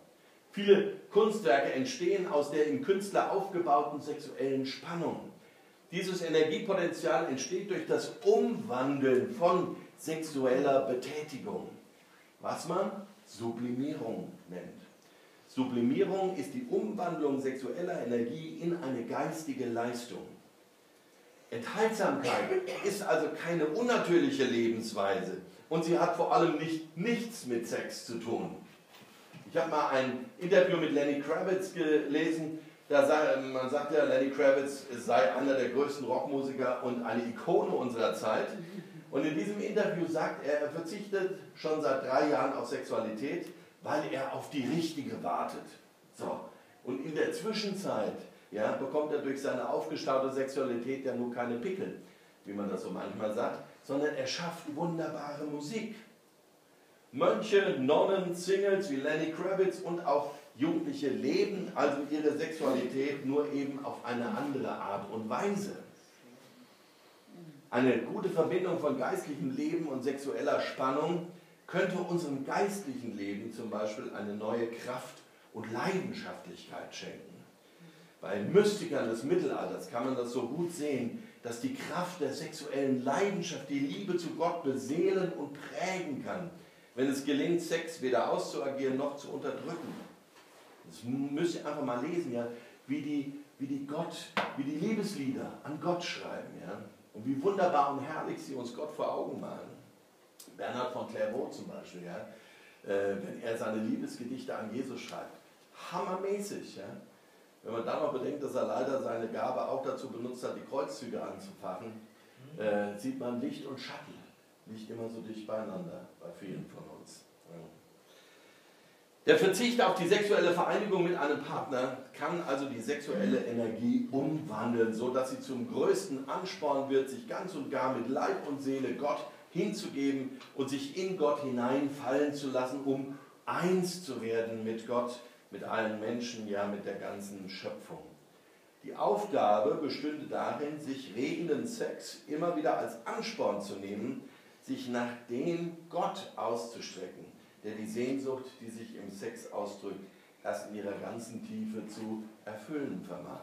Viele Kunstwerke entstehen aus der im Künstler aufgebauten sexuellen Spannung. Dieses Energiepotenzial entsteht durch das Umwandeln von sexueller Betätigung, was man Sublimierung nennt. Sublimierung ist die Umwandlung sexueller Energie in eine geistige Leistung. Enthaltsamkeit ist also keine unnatürliche Lebensweise und sie hat vor allem nicht nichts mit Sex zu tun. Ich habe mal ein Interview mit Lenny Kravitz gelesen. Da sei, man sagt ja, Lenny Kravitz sei einer der größten Rockmusiker und eine Ikone unserer Zeit. Und in diesem Interview sagt er, er verzichtet schon seit drei Jahren auf Sexualität, weil er auf die richtige wartet. So. Und in der Zwischenzeit ja, bekommt er durch seine aufgestaute Sexualität ja nur keine Pickel, wie man das so manchmal sagt, sondern er schafft wunderbare Musik. Mönche, Nonnen, Singles wie Lenny Kravitz und auch Jugendliche leben also ihre Sexualität nur eben auf eine andere Art und Weise. Eine gute Verbindung von geistlichem Leben und sexueller Spannung könnte unserem geistlichen Leben zum Beispiel eine neue Kraft und Leidenschaftlichkeit schenken. Bei Mystikern des Mittelalters kann man das so gut sehen, dass die Kraft der sexuellen Leidenschaft die Liebe zu Gott beseelen und prägen kann wenn es gelingt, Sex weder auszuagieren noch zu unterdrücken. Das müsst ihr einfach mal lesen, ja, wie die, wie die Gott, wie die Liebeslieder an Gott schreiben, ja, und wie wunderbar und herrlich sie uns Gott vor Augen malen. Bernhard von Clairvaux zum Beispiel, ja, äh, wenn er seine Liebesgedichte an Jesus schreibt, hammermäßig, ja. Wenn man dann noch bedenkt, dass er leider seine Gabe auch dazu benutzt hat, die Kreuzzüge anzufachen, äh, sieht man Licht und Schatten nicht immer so dicht beieinander bei vielen von uns. Der Verzicht auf die sexuelle Vereinigung mit einem Partner kann also die sexuelle Energie umwandeln, sodass sie zum größten Ansporn wird, sich ganz und gar mit Leib und Seele Gott hinzugeben und sich in Gott hineinfallen zu lassen, um eins zu werden mit Gott, mit allen Menschen, ja mit der ganzen Schöpfung. Die Aufgabe bestünde darin, sich regenden Sex immer wieder als Ansporn zu nehmen, sich nach dem Gott auszustrecken der die Sehnsucht, die sich im Sex ausdrückt, erst in ihrer ganzen Tiefe zu erfüllen vermag.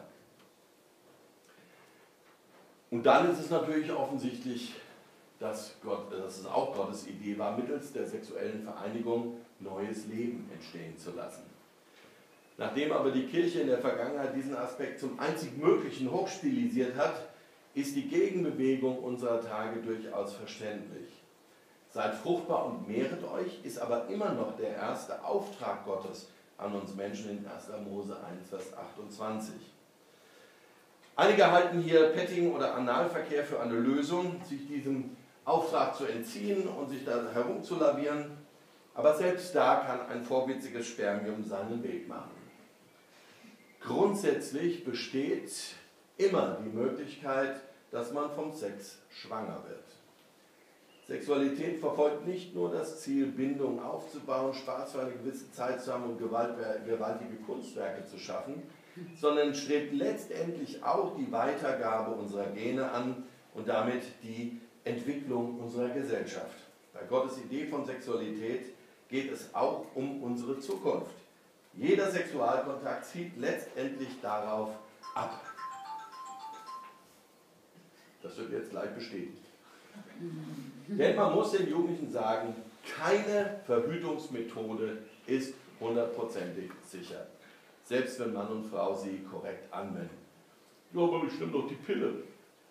Und dann ist es natürlich offensichtlich, dass, Gott, dass es auch Gottes Idee war, mittels der sexuellen Vereinigung neues Leben entstehen zu lassen. Nachdem aber die Kirche in der Vergangenheit diesen Aspekt zum einzig Möglichen hochstilisiert hat, ist die Gegenbewegung unserer Tage durchaus verständlich. Seid fruchtbar und mehret euch, ist aber immer noch der erste Auftrag Gottes an uns Menschen in 1. Mose 1, Vers 28. Einige halten hier Petting oder Analverkehr für eine Lösung, sich diesem Auftrag zu entziehen und sich da herumzulavieren. Aber selbst da kann ein vorwitziges Spermium seinen Weg machen. Grundsätzlich besteht immer die Möglichkeit, dass man vom Sex schwanger wird. Sexualität verfolgt nicht nur das Ziel, Bindung aufzubauen, Spaß für eine gewisse Zeit zu haben und gewaltige Kunstwerke zu schaffen, sondern strebt letztendlich auch die Weitergabe unserer Gene an und damit die Entwicklung unserer Gesellschaft. Bei Gottes Idee von Sexualität geht es auch um unsere Zukunft. Jeder Sexualkontakt zieht letztendlich darauf ab. Das wird jetzt gleich bestätigt. Denn man muss den Jugendlichen sagen, keine Verhütungsmethode ist hundertprozentig sicher. Selbst wenn Mann und Frau sie korrekt anwenden. Ja, aber bestimmt doch die Pille.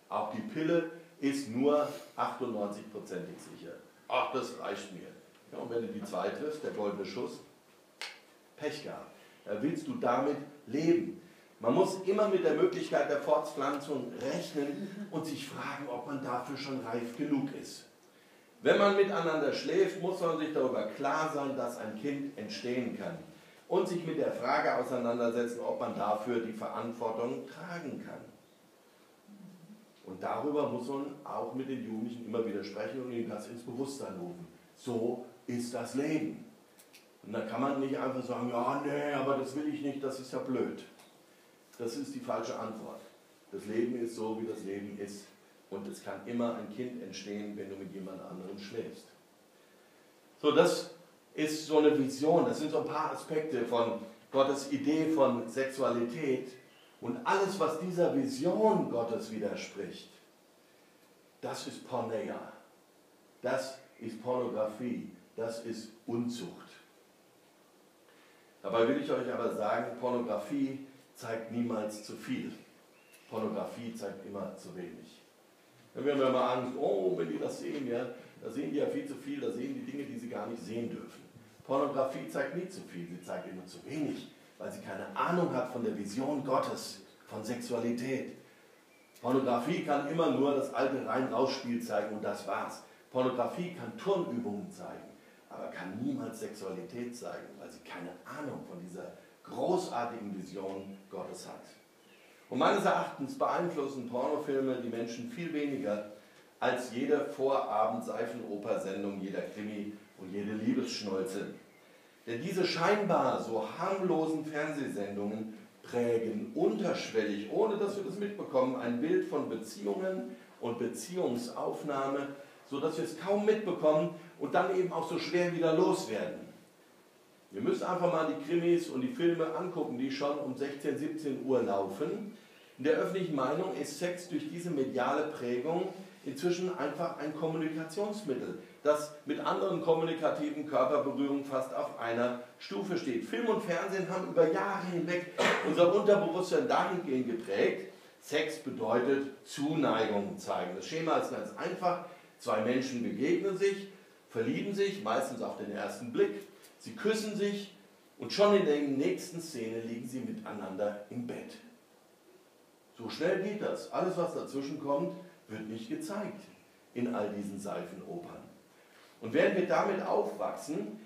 Auch die Pille ist nur 98%ig sicher. Ach, das reicht mir. Ja, und wenn du die zwei triffst, der goldene Schuss, Pech gehabt. Willst du damit leben. Man muss immer mit der Möglichkeit der Fortpflanzung rechnen und sich fragen, ob man dafür schon reif genug ist. Wenn man miteinander schläft, muss man sich darüber klar sein, dass ein Kind entstehen kann und sich mit der Frage auseinandersetzen, ob man dafür die Verantwortung tragen kann. Und darüber muss man auch mit den Jugendlichen immer wieder sprechen und ihnen das ins Bewusstsein rufen. So ist das Leben. Und da kann man nicht einfach sagen, ja, nee, aber das will ich nicht, das ist ja blöd. Das ist die falsche Antwort. Das Leben ist so, wie das Leben ist. Und es kann immer ein Kind entstehen, wenn du mit jemand anderem schläfst. So, das ist so eine Vision. Das sind so ein paar Aspekte von Gottes Idee von Sexualität. Und alles, was dieser Vision Gottes widerspricht, das ist Porneia. Das ist Pornografie. Das ist Unzucht. Dabei will ich euch aber sagen, Pornografie zeigt niemals zu viel. Pornografie zeigt immer zu wenig. Wenn wir mal Angst, oh, wenn die das sehen, ja, da sehen die ja viel zu viel, da sehen die Dinge, die sie gar nicht sehen dürfen. Pornografie zeigt nie zu viel, sie zeigt immer zu wenig, weil sie keine Ahnung hat von der Vision Gottes, von Sexualität. Pornografie kann immer nur das alte Rein-Raus-Spiel zeigen und das war's. Pornografie kann Turnübungen zeigen, aber kann niemals Sexualität zeigen, weil sie keine Ahnung von dieser großartigen Vision Gottes hat. Und meines Erachtens beeinflussen Pornofilme die Menschen viel weniger als jede Vorabend-Seifenoper-Sendung, jeder Krimi und jede Liebesschnolze. Denn diese scheinbar so harmlosen Fernsehsendungen prägen unterschwellig, ohne dass wir das mitbekommen, ein Bild von Beziehungen und Beziehungsaufnahme, sodass wir es kaum mitbekommen und dann eben auch so schwer wieder loswerden. Wir müssen einfach mal die Krimis und die Filme angucken, die schon um 16, 17 Uhr laufen. In der öffentlichen Meinung ist Sex durch diese mediale Prägung inzwischen einfach ein Kommunikationsmittel, das mit anderen kommunikativen Körperberührungen fast auf einer Stufe steht. Film und Fernsehen haben über Jahre hinweg unser Unterbewusstsein dahingehend geprägt, Sex bedeutet Zuneigung zeigen. Das Schema ist ganz einfach. Zwei Menschen begegnen sich, verlieben sich, meistens auf den ersten Blick, Sie küssen sich und schon in der nächsten Szene liegen sie miteinander im Bett. So schnell geht das. Alles, was dazwischen kommt, wird nicht gezeigt in all diesen Seifenopern. Und während wir damit aufwachsen,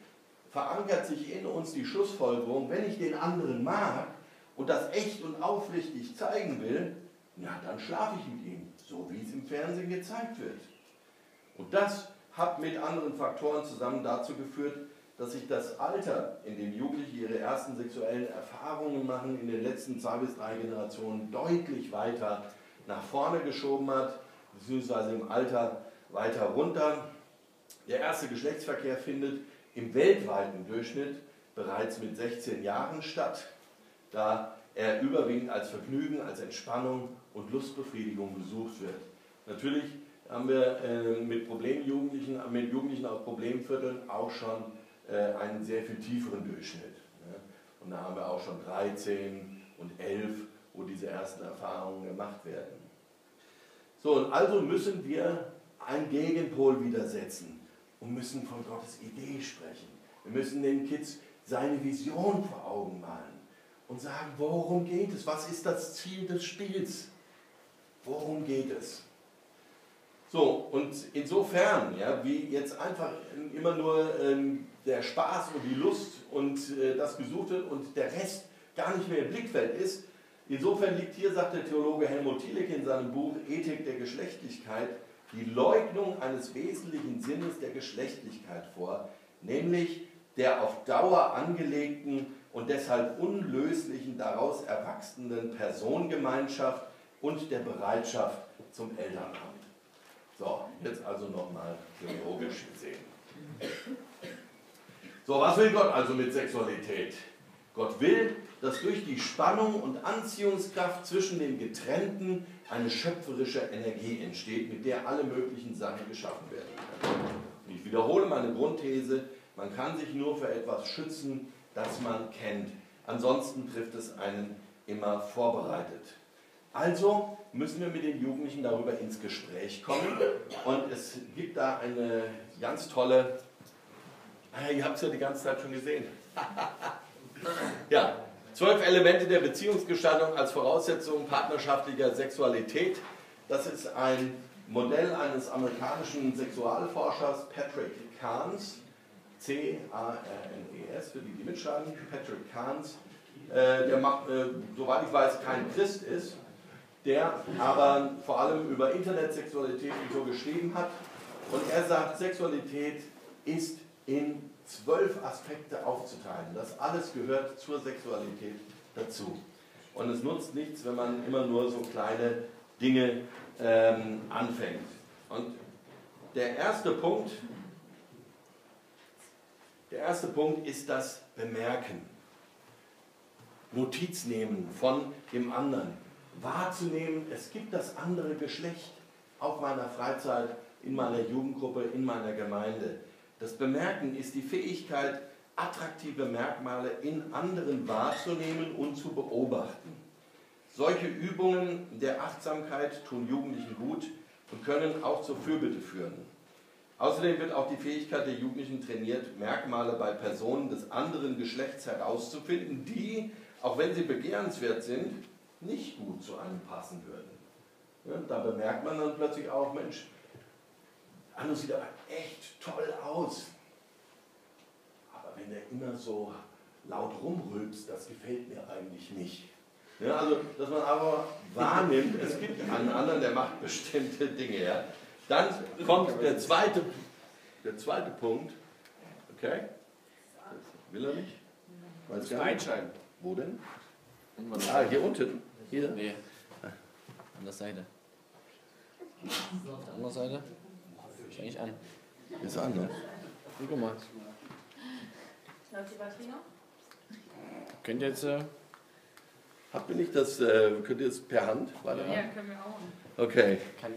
verankert sich in uns die Schlussfolgerung, wenn ich den anderen mag und das echt und aufrichtig zeigen will, na dann schlafe ich mit ihm, so wie es im Fernsehen gezeigt wird. Und das hat mit anderen Faktoren zusammen dazu geführt, dass sich das Alter, in dem Jugendliche ihre ersten sexuellen Erfahrungen machen, in den letzten zwei bis drei Generationen deutlich weiter nach vorne geschoben hat, beziehungsweise im Alter weiter runter. Der erste Geschlechtsverkehr findet im weltweiten Durchschnitt bereits mit 16 Jahren statt, da er überwiegend als Vergnügen, als Entspannung und Lustbefriedigung besucht wird. Natürlich haben wir äh, mit Problemjugendlichen, mit Jugendlichen aus Problemvierteln auch schon einen sehr viel tieferen Durchschnitt. Und da haben wir auch schon 13 und 11, wo diese ersten Erfahrungen gemacht werden. So, und also müssen wir einen Gegenpol widersetzen und müssen von Gottes Idee sprechen. Wir müssen den Kids seine Vision vor Augen malen und sagen, worum geht es? Was ist das Ziel des Spiels? Worum geht es? So, und insofern, ja, wie jetzt einfach immer nur ähm, der Spaß und die Lust und äh, das gesucht wird und der Rest gar nicht mehr im Blickfeld ist, insofern liegt hier, sagt der Theologe Helmut Thielicke in seinem Buch Ethik der Geschlechtlichkeit, die Leugnung eines wesentlichen Sinnes der Geschlechtlichkeit vor, nämlich der auf Dauer angelegten und deshalb unlöslichen daraus erwachsenen Personengemeinschaft und der Bereitschaft zum Elternamt. So, jetzt also nochmal theologisch gesehen. So, was will Gott also mit Sexualität? Gott will, dass durch die Spannung und Anziehungskraft zwischen den Getrennten eine schöpferische Energie entsteht, mit der alle möglichen Sachen geschaffen werden können. Ich wiederhole meine Grundthese, man kann sich nur für etwas schützen, das man kennt. Ansonsten trifft es einen immer vorbereitet. Also müssen wir mit den Jugendlichen darüber ins Gespräch kommen. Und es gibt da eine ganz tolle, ah, ihr habt es ja die ganze Zeit schon gesehen. ja, zwölf Elemente der Beziehungsgestaltung als Voraussetzung partnerschaftlicher Sexualität. Das ist ein Modell eines amerikanischen Sexualforschers Patrick Kahns. C-A-R-N-E-S, für die, die mitschreiben, Patrick Kahns, äh, der äh, soweit ich weiß, kein Christ ist, der aber vor allem über Internetsexualität und so geschrieben hat. Und er sagt, Sexualität ist in zwölf Aspekte aufzuteilen. Das alles gehört zur Sexualität dazu. Und es nutzt nichts, wenn man immer nur so kleine Dinge ähm, anfängt. Und der erste Punkt, der erste Punkt ist das Bemerken. Notiz nehmen von dem anderen. Wahrzunehmen, es gibt das andere Geschlecht auf meiner Freizeit, in meiner Jugendgruppe, in meiner Gemeinde. Das Bemerken ist die Fähigkeit, attraktive Merkmale in anderen wahrzunehmen und zu beobachten. Solche Übungen der Achtsamkeit tun Jugendlichen gut und können auch zur Fürbitte führen. Außerdem wird auch die Fähigkeit der Jugendlichen trainiert, Merkmale bei Personen des anderen Geschlechts herauszufinden, die, auch wenn sie begehrenswert sind, nicht gut zu einem passen würden. Ja, da bemerkt man dann plötzlich auch, Mensch, Anno sieht aber echt toll aus. Aber wenn er immer so laut rumrülpst, das gefällt mir eigentlich nicht. Ja, also, dass man aber wahrnimmt, es gibt einen anderen, der macht bestimmte Dinge. Ja. Dann kommt der zweite, der zweite Punkt. Okay? Will er nicht? Weiß gar nicht. Wo denn? Ah, hier unten. Hier? Nee. An der Seite. Auf der anderen Seite. Ist eigentlich an. Ist an, ne? Guck mal. Läuft die Batterie noch? Könnt ihr jetzt. Äh, Habt ihr nicht das, äh, könnt ihr es per Hand weitermachen? Ja, können wir auch. Okay. kann,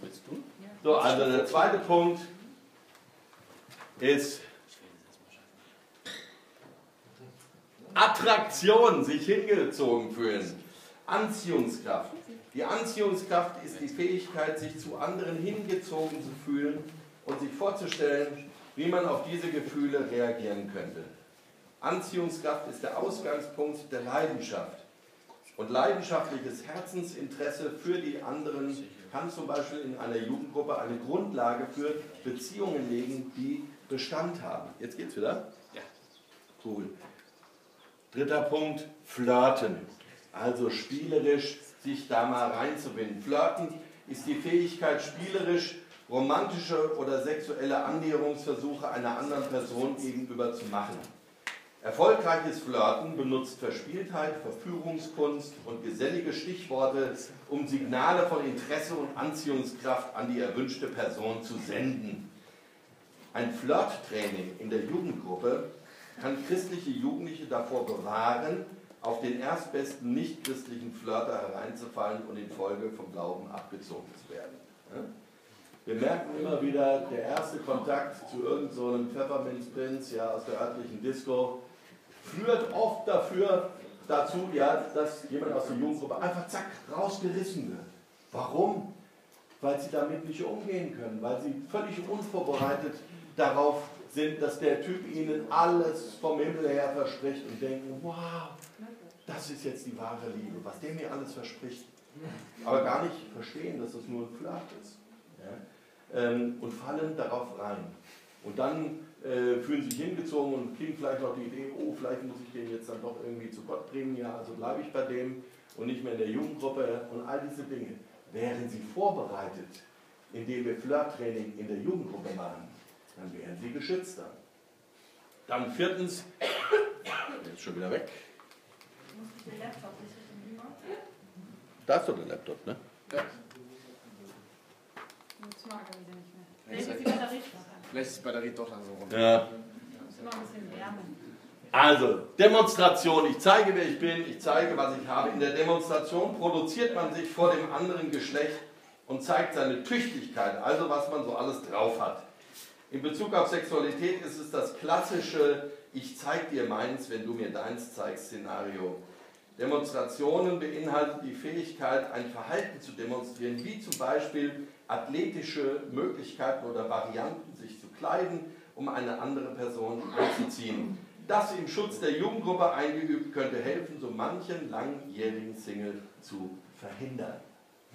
willst du? So, also der zweite Punkt ist Attraktion, sich hingezogen fühlen. Anziehungskraft. Die Anziehungskraft ist die Fähigkeit, sich zu anderen hingezogen zu fühlen und sich vorzustellen, wie man auf diese Gefühle reagieren könnte. Anziehungskraft ist der Ausgangspunkt der Leidenschaft. Und leidenschaftliches Herzensinteresse für die anderen kann zum Beispiel in einer Jugendgruppe eine Grundlage für Beziehungen legen, die Bestand haben. Jetzt geht's wieder? Ja. Cool. Dritter Punkt, flirten. Also spielerisch sich da mal reinzubinden. Flirten ist die Fähigkeit, spielerisch romantische oder sexuelle Annäherungsversuche einer anderen Person gegenüber zu machen. Erfolgreiches Flirten benutzt Verspieltheit, Verführungskunst und gesellige Stichworte, um Signale von Interesse und Anziehungskraft an die erwünschte Person zu senden. Ein Flirttraining in der Jugendgruppe kann christliche Jugendliche davor bewahren, auf den erstbesten nichtchristlichen Flirter hereinzufallen und in Folge vom Glauben abgezogen zu werden. Wir merken immer wieder, der erste Kontakt zu irgendeinem so Pfefferminzprinz ja, aus der örtlichen Disco führt oft dafür, dazu, ja, dass jemand aus der Jugendgruppe einfach zack rausgerissen wird. Warum? Weil sie damit nicht umgehen können, weil sie völlig unvorbereitet darauf sind, dass der Typ ihnen alles vom Himmel her verspricht und denken, wow, das ist jetzt die wahre Liebe, was der mir alles verspricht. Aber gar nicht verstehen, dass das nur ein Flirt ist. Ja? Ähm, und fallen darauf rein. Und dann äh, fühlen sich hingezogen und kriegen vielleicht noch die Idee, oh, vielleicht muss ich den jetzt dann doch irgendwie zu Gott bringen, ja, also bleibe ich bei dem und nicht mehr in der Jugendgruppe und all diese Dinge. Wären sie vorbereitet, indem wir Flirttraining in der Jugendgruppe machen, dann wären sie geschützt dann. Dann viertens, jetzt schon wieder weg. Da ist doch der Laptop, ne? Ja. Jetzt mag er wieder nicht mehr. Vielleicht ist die Batterie Vielleicht ist die Batterie doch langsam runter. Ja. Muss immer ein bisschen wärmen. Also, Demonstration. Ich zeige, wer ich bin, ich zeige, was ich habe. In der Demonstration produziert man sich vor dem anderen Geschlecht und zeigt seine Tüchtigkeit, also was man so alles drauf hat. In Bezug auf Sexualität ist es das klassische Ich zeig dir meins, wenn du mir deins zeigst Szenario. Demonstrationen beinhalten die Fähigkeit, ein Verhalten zu demonstrieren, wie zum Beispiel athletische Möglichkeiten oder Varianten, sich zu kleiden, um eine andere Person anzuziehen. Das im Schutz der Jugendgruppe eingeübt könnte helfen, so manchen langjährigen Single zu verhindern.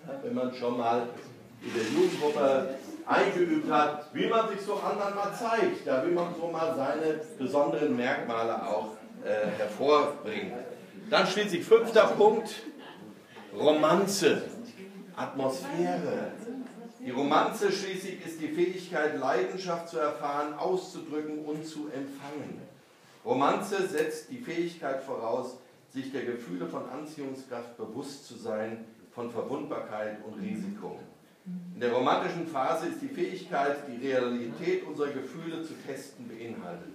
Ja, wenn man schon mal in der Jugendgruppe eingeübt hat, wie man sich so anderen mal zeigt, ja, wie man so mal seine besonderen Merkmale auch äh, hervorbringt. Dann schließlich fünfter Punkt, Romanze, Atmosphäre. Die Romanze schließlich ist die Fähigkeit, Leidenschaft zu erfahren, auszudrücken und zu empfangen. Romanze setzt die Fähigkeit voraus, sich der Gefühle von Anziehungskraft bewusst zu sein, von Verwundbarkeit und Risiko. In der romantischen Phase ist die Fähigkeit, die Realität unserer Gefühle zu testen, beinhaltet.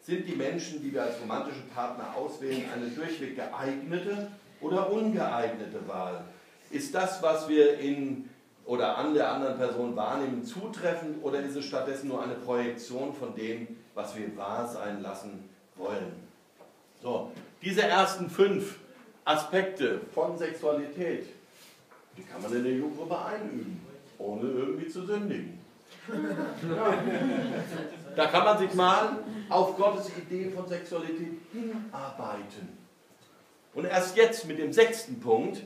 Sind die Menschen, die wir als romantischen Partner auswählen, eine durchweg geeignete oder ungeeignete Wahl? Ist das, was wir in oder an der anderen Person wahrnehmen, zutreffend oder ist es stattdessen nur eine Projektion von dem, was wir wahr sein lassen wollen? So, diese ersten fünf Aspekte von Sexualität, die kann man in der Jugendgruppe einüben, ohne irgendwie zu sündigen. Ja. Da kann man sich mal auf Gottes Idee von Sexualität hinarbeiten. Und erst jetzt mit dem sechsten Punkt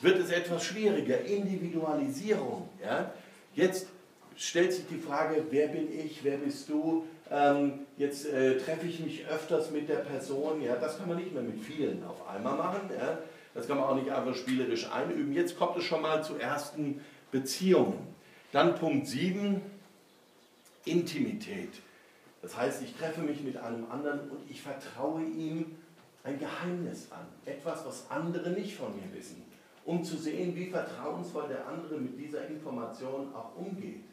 wird es etwas schwieriger. Individualisierung. Ja? Jetzt stellt sich die Frage, wer bin ich, wer bist du? Ähm, jetzt äh, treffe ich mich öfters mit der Person. Ja? Das kann man nicht mehr mit vielen auf einmal machen. Ja? Das kann man auch nicht einfach spielerisch einüben. Jetzt kommt es schon mal zu ersten Beziehungen. Dann Punkt 7, Intimität. Das heißt, ich treffe mich mit einem anderen und ich vertraue ihm ein Geheimnis an. Etwas, was andere nicht von mir wissen. Um zu sehen, wie vertrauensvoll der andere mit dieser Information auch umgeht.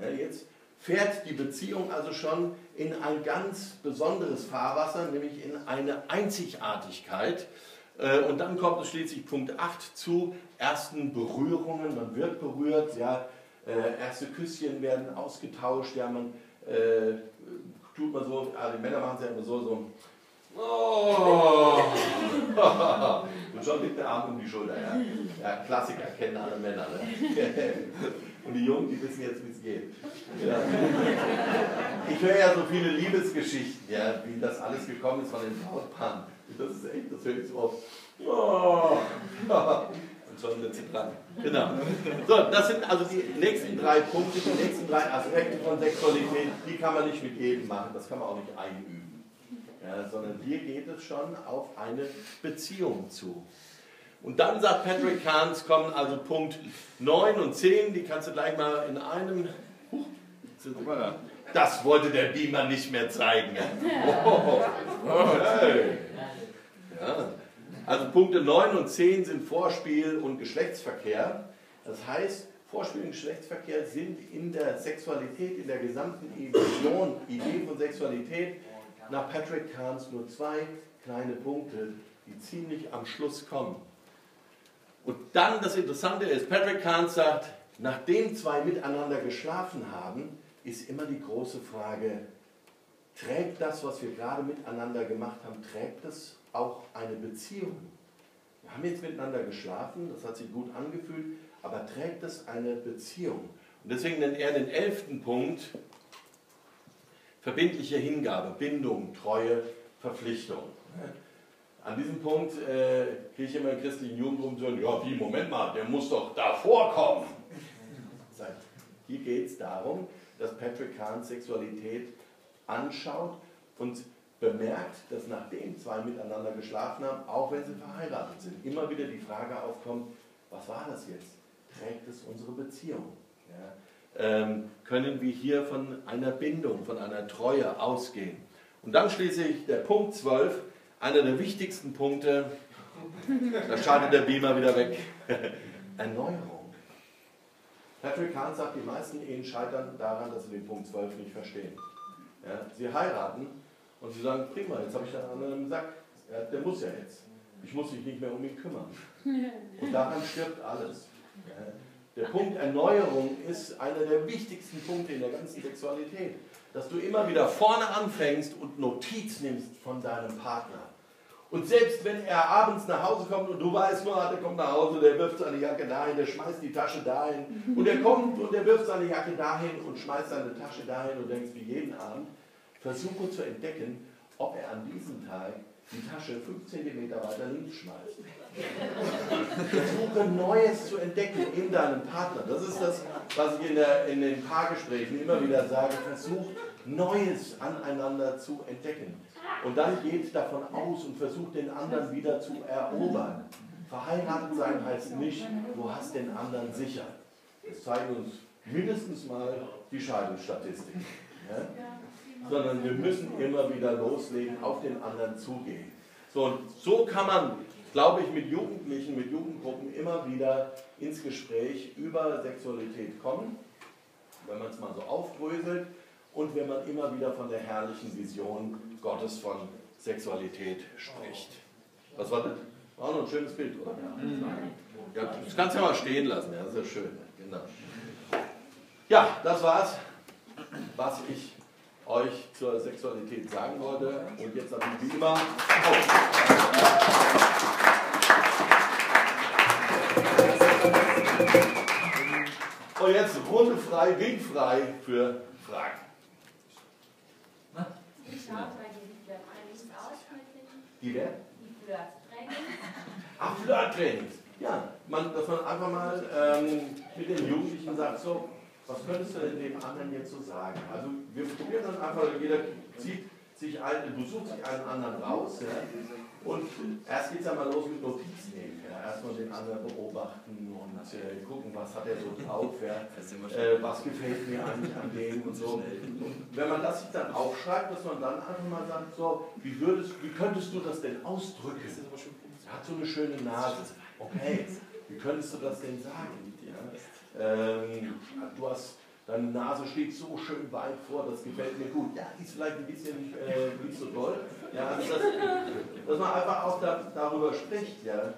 Ja, jetzt fährt die Beziehung also schon in ein ganz besonderes Fahrwasser, nämlich in eine Einzigartigkeit. Äh, und dann kommt es schließlich Punkt 8 zu ersten Berührungen. Man wird berührt, ja, äh, erste Küsschen werden ausgetauscht, ja, man äh, tut man so, also die Männer machen es ja immer so, so. Oh. Und schon liegt der Arm um die Schulter. Ja, ja Klassiker, kennen alle Männer. Ne? Und die Jungen, die wissen jetzt, wie es geht. Ja. Ich höre ja so viele Liebesgeschichten, ja, wie das alles gekommen ist von den Brautpaaren. Das ist echt, das höre ich so oft. Oh. Und schon sind sie dran. Genau. So, das sind also die nächsten drei Punkte, die nächsten drei Aspekte von Sexualität, die kann man nicht mit jedem machen, das kann man auch nicht einüben. ja, sondern hier geht es schon auf eine Beziehung zu. Und dann sagt Patrick Kahns, kommen also Punkt 9 und 10, die kannst du gleich mal in einem. Das wollte der Beamer nicht mehr zeigen. Oh, hey. Ja. Also Punkte 9 und 10 sind Vorspiel und Geschlechtsverkehr. Das heißt, Vorspiel und Geschlechtsverkehr sind in der Sexualität, in der gesamten Vision, Idee von Sexualität nach Patrick Kahns nur zwei kleine Punkte, die ziemlich am Schluss kommen. Und dann das Interessante ist, Patrick Kahns sagt, nachdem zwei miteinander geschlafen haben, ist immer die große Frage, trägt das, was wir gerade miteinander gemacht haben, trägt es auch eine Beziehung? Wir haben jetzt miteinander geschlafen, das hat sich gut angefühlt, aber trägt es eine Beziehung? Und deswegen nennt er den elften Punkt verbindliche Hingabe, Bindung, Treue, Verpflichtung. An diesem Punkt äh, kriege ich immer in christlichen Jugendgruppen so, ja, wie, Moment mal, der muss doch davor kommen. Hier geht es darum, dass Patrick Kahn Sexualität anschaut und bemerkt, dass nachdem zwei miteinander geschlafen haben, auch wenn sie verheiratet sind, immer wieder die Frage aufkommt, was war das jetzt? Trägt es unsere Beziehung? Ja? Ähm, können wir hier von einer Bindung, von einer Treue ausgehen? Und dann schließlich der Punkt 12, einer der wichtigsten Punkte, da schaltet der Beamer wieder weg, Erneuerung. Patrick Kahn sagt, die meisten Ehen scheitern daran, dass sie den Punkt 12 nicht verstehen. Ja, sie heiraten und sie sagen, prima, jetzt habe ich einen anderen im Sack. Der muss ja jetzt. Ich muss mich nicht mehr um ihn kümmern. Und daran stirbt alles. Der Punkt Erneuerung ist einer der wichtigsten Punkte in der ganzen Sexualität. Dass du immer wieder vorne anfängst und Notiz nimmst von deinem Partner. Und selbst wenn er abends nach Hause kommt und du weißt nur, der kommt nach Hause, der wirft seine Jacke dahin, der schmeißt die Tasche dahin und er kommt und der wirft seine Jacke dahin und schmeißt seine Tasche dahin und denkst wie jeden Abend, versuche zu entdecken, ob er an diesem Tag die Tasche 5 cm weiter links schmeißt. Versuche Neues zu entdecken in deinem Partner. Das ist das, was ich in, der, in den Paargesprächen immer wieder sage. Versuch Neues aneinander zu entdecken. Und dann geht davon aus und versucht den anderen wieder zu erobern. Verheiratet sein heißt nicht, du hast den anderen sicher. Das zeigen uns mindestens mal die Scheidungsstatistik. Ja? Sondern wir müssen immer wieder loslegen, auf den anderen zugehen. So, und so kann man, glaube ich, mit Jugendlichen, mit Jugendgruppen immer wieder ins Gespräch über Sexualität kommen, wenn man es mal so aufdröselt und wenn man immer wieder von der herrlichen Vision Gottes von Sexualität spricht. Was war das? War noch ein schönes Bild, oder? Ja, das kannst du ja mal stehen lassen, ja, das ist ja schön. Genau. Ja, das war's, was ich euch zur Sexualität sagen wollte. Und jetzt habe ich wie immer. Oh. Und jetzt runde frei, windfrei für Fragen. Wie schaut bei den Flirttrainings aus Die wer? Die Flirttrainings. Ach, Flirttrainings. Ja, man, dass man einfach mal ähm, mit den Jugendlichen sagt, so, was könntest du denn dem anderen jetzt so sagen? Also wir probieren dann einfach, jeder zieht sich einen, besucht sich einen anderen raus. Ja? Und erst geht es ja mal los mit Notizen nehmen. Ja? Erstmal den anderen beobachten und äh, gucken, was hat er so drauf, ja? äh, was gefällt mir eigentlich an dem und so. Und wenn man das sich dann aufschreibt, dass man dann einfach mal sagt, so, wie, würdest, wie könntest du das denn ausdrücken? Er hat so eine schöne Nase. Okay, wie könntest du das denn sagen? Ähm, du hast, deine Nase steht so schön weit vor, das gefällt mir gut. Ja, die ist vielleicht ein bisschen äh, nicht so toll. Ja, also das, dass man einfach auch da, darüber spricht. Ja.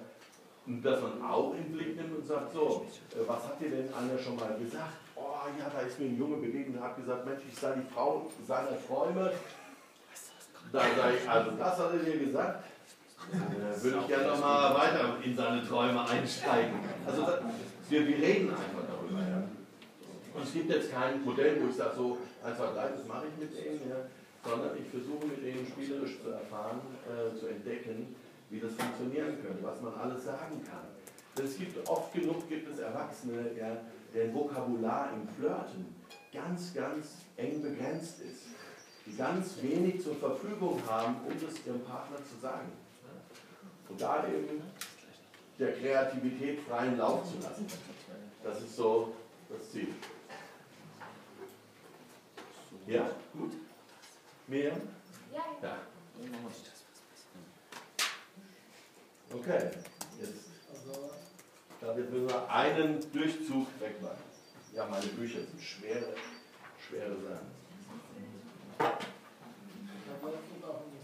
Und dass man auch den Blick nimmt und sagt, so, äh, was hat dir denn einer schon mal gesagt? Oh ja, da ist mir ein Junge begegnet und hat gesagt, Mensch, ich sei die Frau seiner Träume. Da sage ich, also das hat er dir gesagt. Äh, würde ich gerne nochmal weiter in seine Träume einsteigen. Also wir, wir reden einfach. Es gibt jetzt kein Modell, wo ich sage, so, einfach gleich, das mache ich mit denen, ja, sondern ich versuche mit denen spielerisch zu erfahren, äh, zu entdecken, wie das funktionieren könnte, was man alles sagen kann. Es gibt oft genug gibt es Erwachsene, ja, deren Vokabular im Flirten ganz, ganz eng begrenzt ist. die ganz wenig zur Verfügung haben, um das ihrem Partner zu sagen. Und da eben der Kreativität freien Lauf zu lassen. Das ist so das Ziel. Ja, gut. Miriam? Ja, Ja. Okay, jetzt. Damit müssen wir einen Durchzug wegmachen. Ja, meine Bücher sind schwere, schwere Sachen. ich habe letztens auf dem,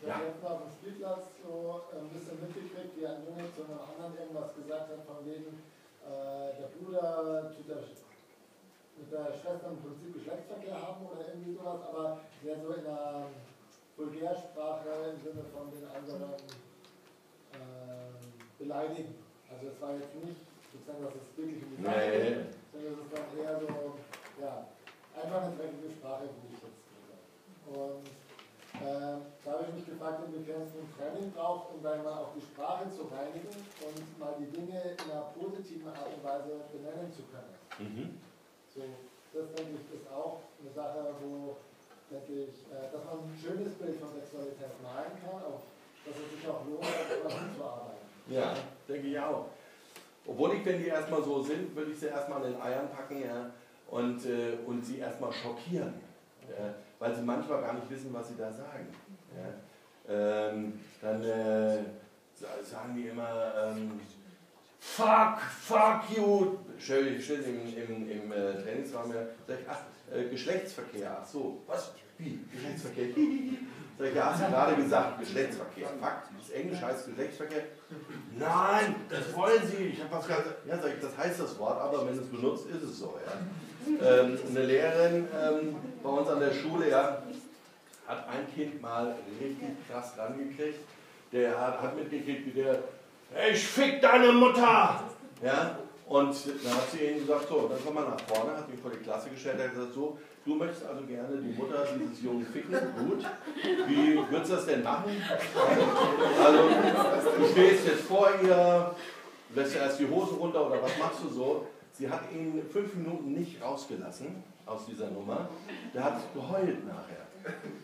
ich Ja. hab letztens auf dem Spielplatz so ein bisschen mitgekriegt, wie ein Junge zu einem anderen irgendwas gesagt hat, von wegen, äh, der Bruder tut der, mit der Schwester im Prinzip Geschlechtsverkehr haben oder irgendwie sowas, aber der so in einer Vulgärsprache im Sinne von den anderen ähm, beleidigen. Also es war jetzt nicht sozusagen, dass es wirklich um die Sache geht, sondern es ist dann eher so, ja, einfach eine dreckige Sprache, würde ich jetzt sagen. Und ähm, da habe ich mich gefragt, inwiefern es ein Training braucht, um dann mal auch die Sprache zu reinigen und mal die Dinge in einer positiven Art und Weise benennen zu können. Mhm. So, das denke ich ist auch eine Sache, wo, denke ich, äh, dass man ein schönes Bild von Sexualität malen kann, auch, dass es sich auch lohnt, darüber hinzuarbeiten. Ja, denke ich auch. Obwohl ich, wenn die erstmal so sind, würde ich sie erstmal in den Eiern packen ja, und, äh, und sie erstmal schockieren. Ja, weil sie manchmal gar nicht wissen, was sie da sagen. Ja. Ähm, dann äh, sa- sagen die immer, ähm, fuck, fuck you. Schön, schön im, im, im äh, Trainingsraum, ja, sag ich, ach, äh, Geschlechtsverkehr, ach so, was? Wie? Geschlechtsverkehr? Sag ich, ja, hast du gerade gesagt, Geschlechtsverkehr. Fakt, das Englisch heißt Geschlechtsverkehr. Nein, das wollen Sie. Ich habe was ganz. Ja, sag ich, das heißt das Wort, aber wenn es benutzt, ist es so. Ja. Ähm, eine Lehrerin ähm, bei uns an der Schule ja, hat ein Kind mal richtig krass rangekriegt. Der hat, hat mitgekriegt, wie der, "Hey, ich fick deine Mutter! Ja, und dann hat sie ihm gesagt, so, dann komm mal nach vorne, hat mich vor die Klasse gestellt, hat gesagt, so, du möchtest also gerne die Mutter dieses Jungen ficken, gut. Wie würdest du das denn machen? Also, du stehst jetzt vor ihr, lässt erst die Hose runter oder was machst du so? Sie hat ihn fünf Minuten nicht rausgelassen aus dieser Nummer. Der hat geheult nachher.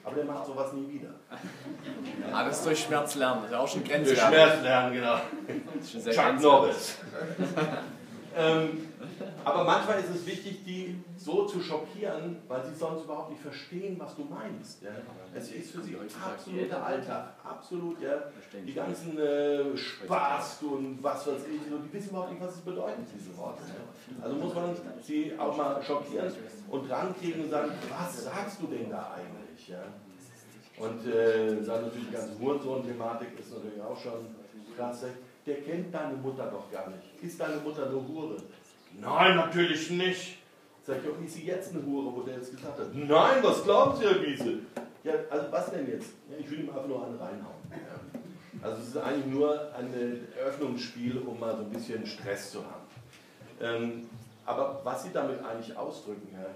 Aber der macht sowas nie wieder. Alles durch Schmerz lernen, das ist auch schon Durch grenzwertig. Schmerz lernen, genau. Chuck. Norris. ähm, aber manchmal ist es wichtig, die so zu schockieren, weil sie sonst überhaupt nicht verstehen, was du meinst. Ja? Es ist für sie absoluter Alltag, absolut, ja. Die ganzen äh, Spaß und was weiß ich, so, die wissen überhaupt nicht, was es bedeutet, diese Worte. Ja? Also muss man sie auch mal schockieren und rankriegen und sagen, was sagst du denn da eigentlich? Ja? Und äh, dann natürlich die ganze Hurensohn-Thematik ist natürlich auch schon krass. Der kennt deine Mutter doch gar nicht. Ist deine Mutter eine Hure? Nein, natürlich nicht. Sag ich, doch, ist sie jetzt eine Hure, wo der jetzt gesagt hat? Nein, was glauben Sie, Herr Wiese? Ja, also was denn jetzt? Ja, ich will ihm einfach nur einen reinhauen. Ja. Also es ist eigentlich nur ein Eröffnungsspiel, um mal so ein bisschen Stress zu haben. Ähm, aber was Sie damit eigentlich ausdrücken, Herr,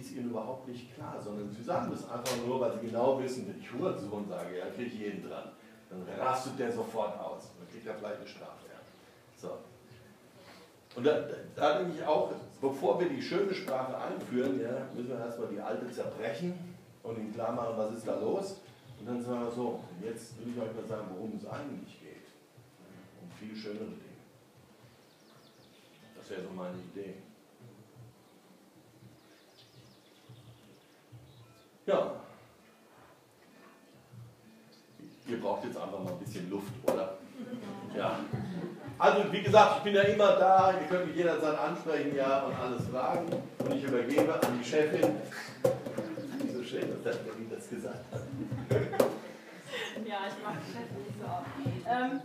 ist ihnen überhaupt nicht klar, sondern sie sagen das einfach nur, weil sie genau wissen, wenn ich Hurensohn sage, ja, kriege ich jeden dran. Dann rastet der sofort aus. Dann kriegt er vielleicht eine Strafe. Ja. So. Und da, da denke ich auch, bevor wir die schöne Sprache einführen, ja, müssen wir erstmal die alte zerbrechen und ihnen klar machen, was ist da los. Und dann sagen wir so, jetzt will ich euch mal sagen, worum es eigentlich geht. Um viel schönere Dinge. Das wäre so meine Idee. Ja. Ihr braucht jetzt einfach mal ein bisschen Luft, oder? Ja. Also, wie gesagt, ich bin ja immer da. Ihr könnt mich jederzeit ansprechen, ja, und alles fragen. Und ich übergebe an die Chefin. So schön, dass der Berlin das gesagt hat. Ja, ich mache das nicht so oft. Ähm,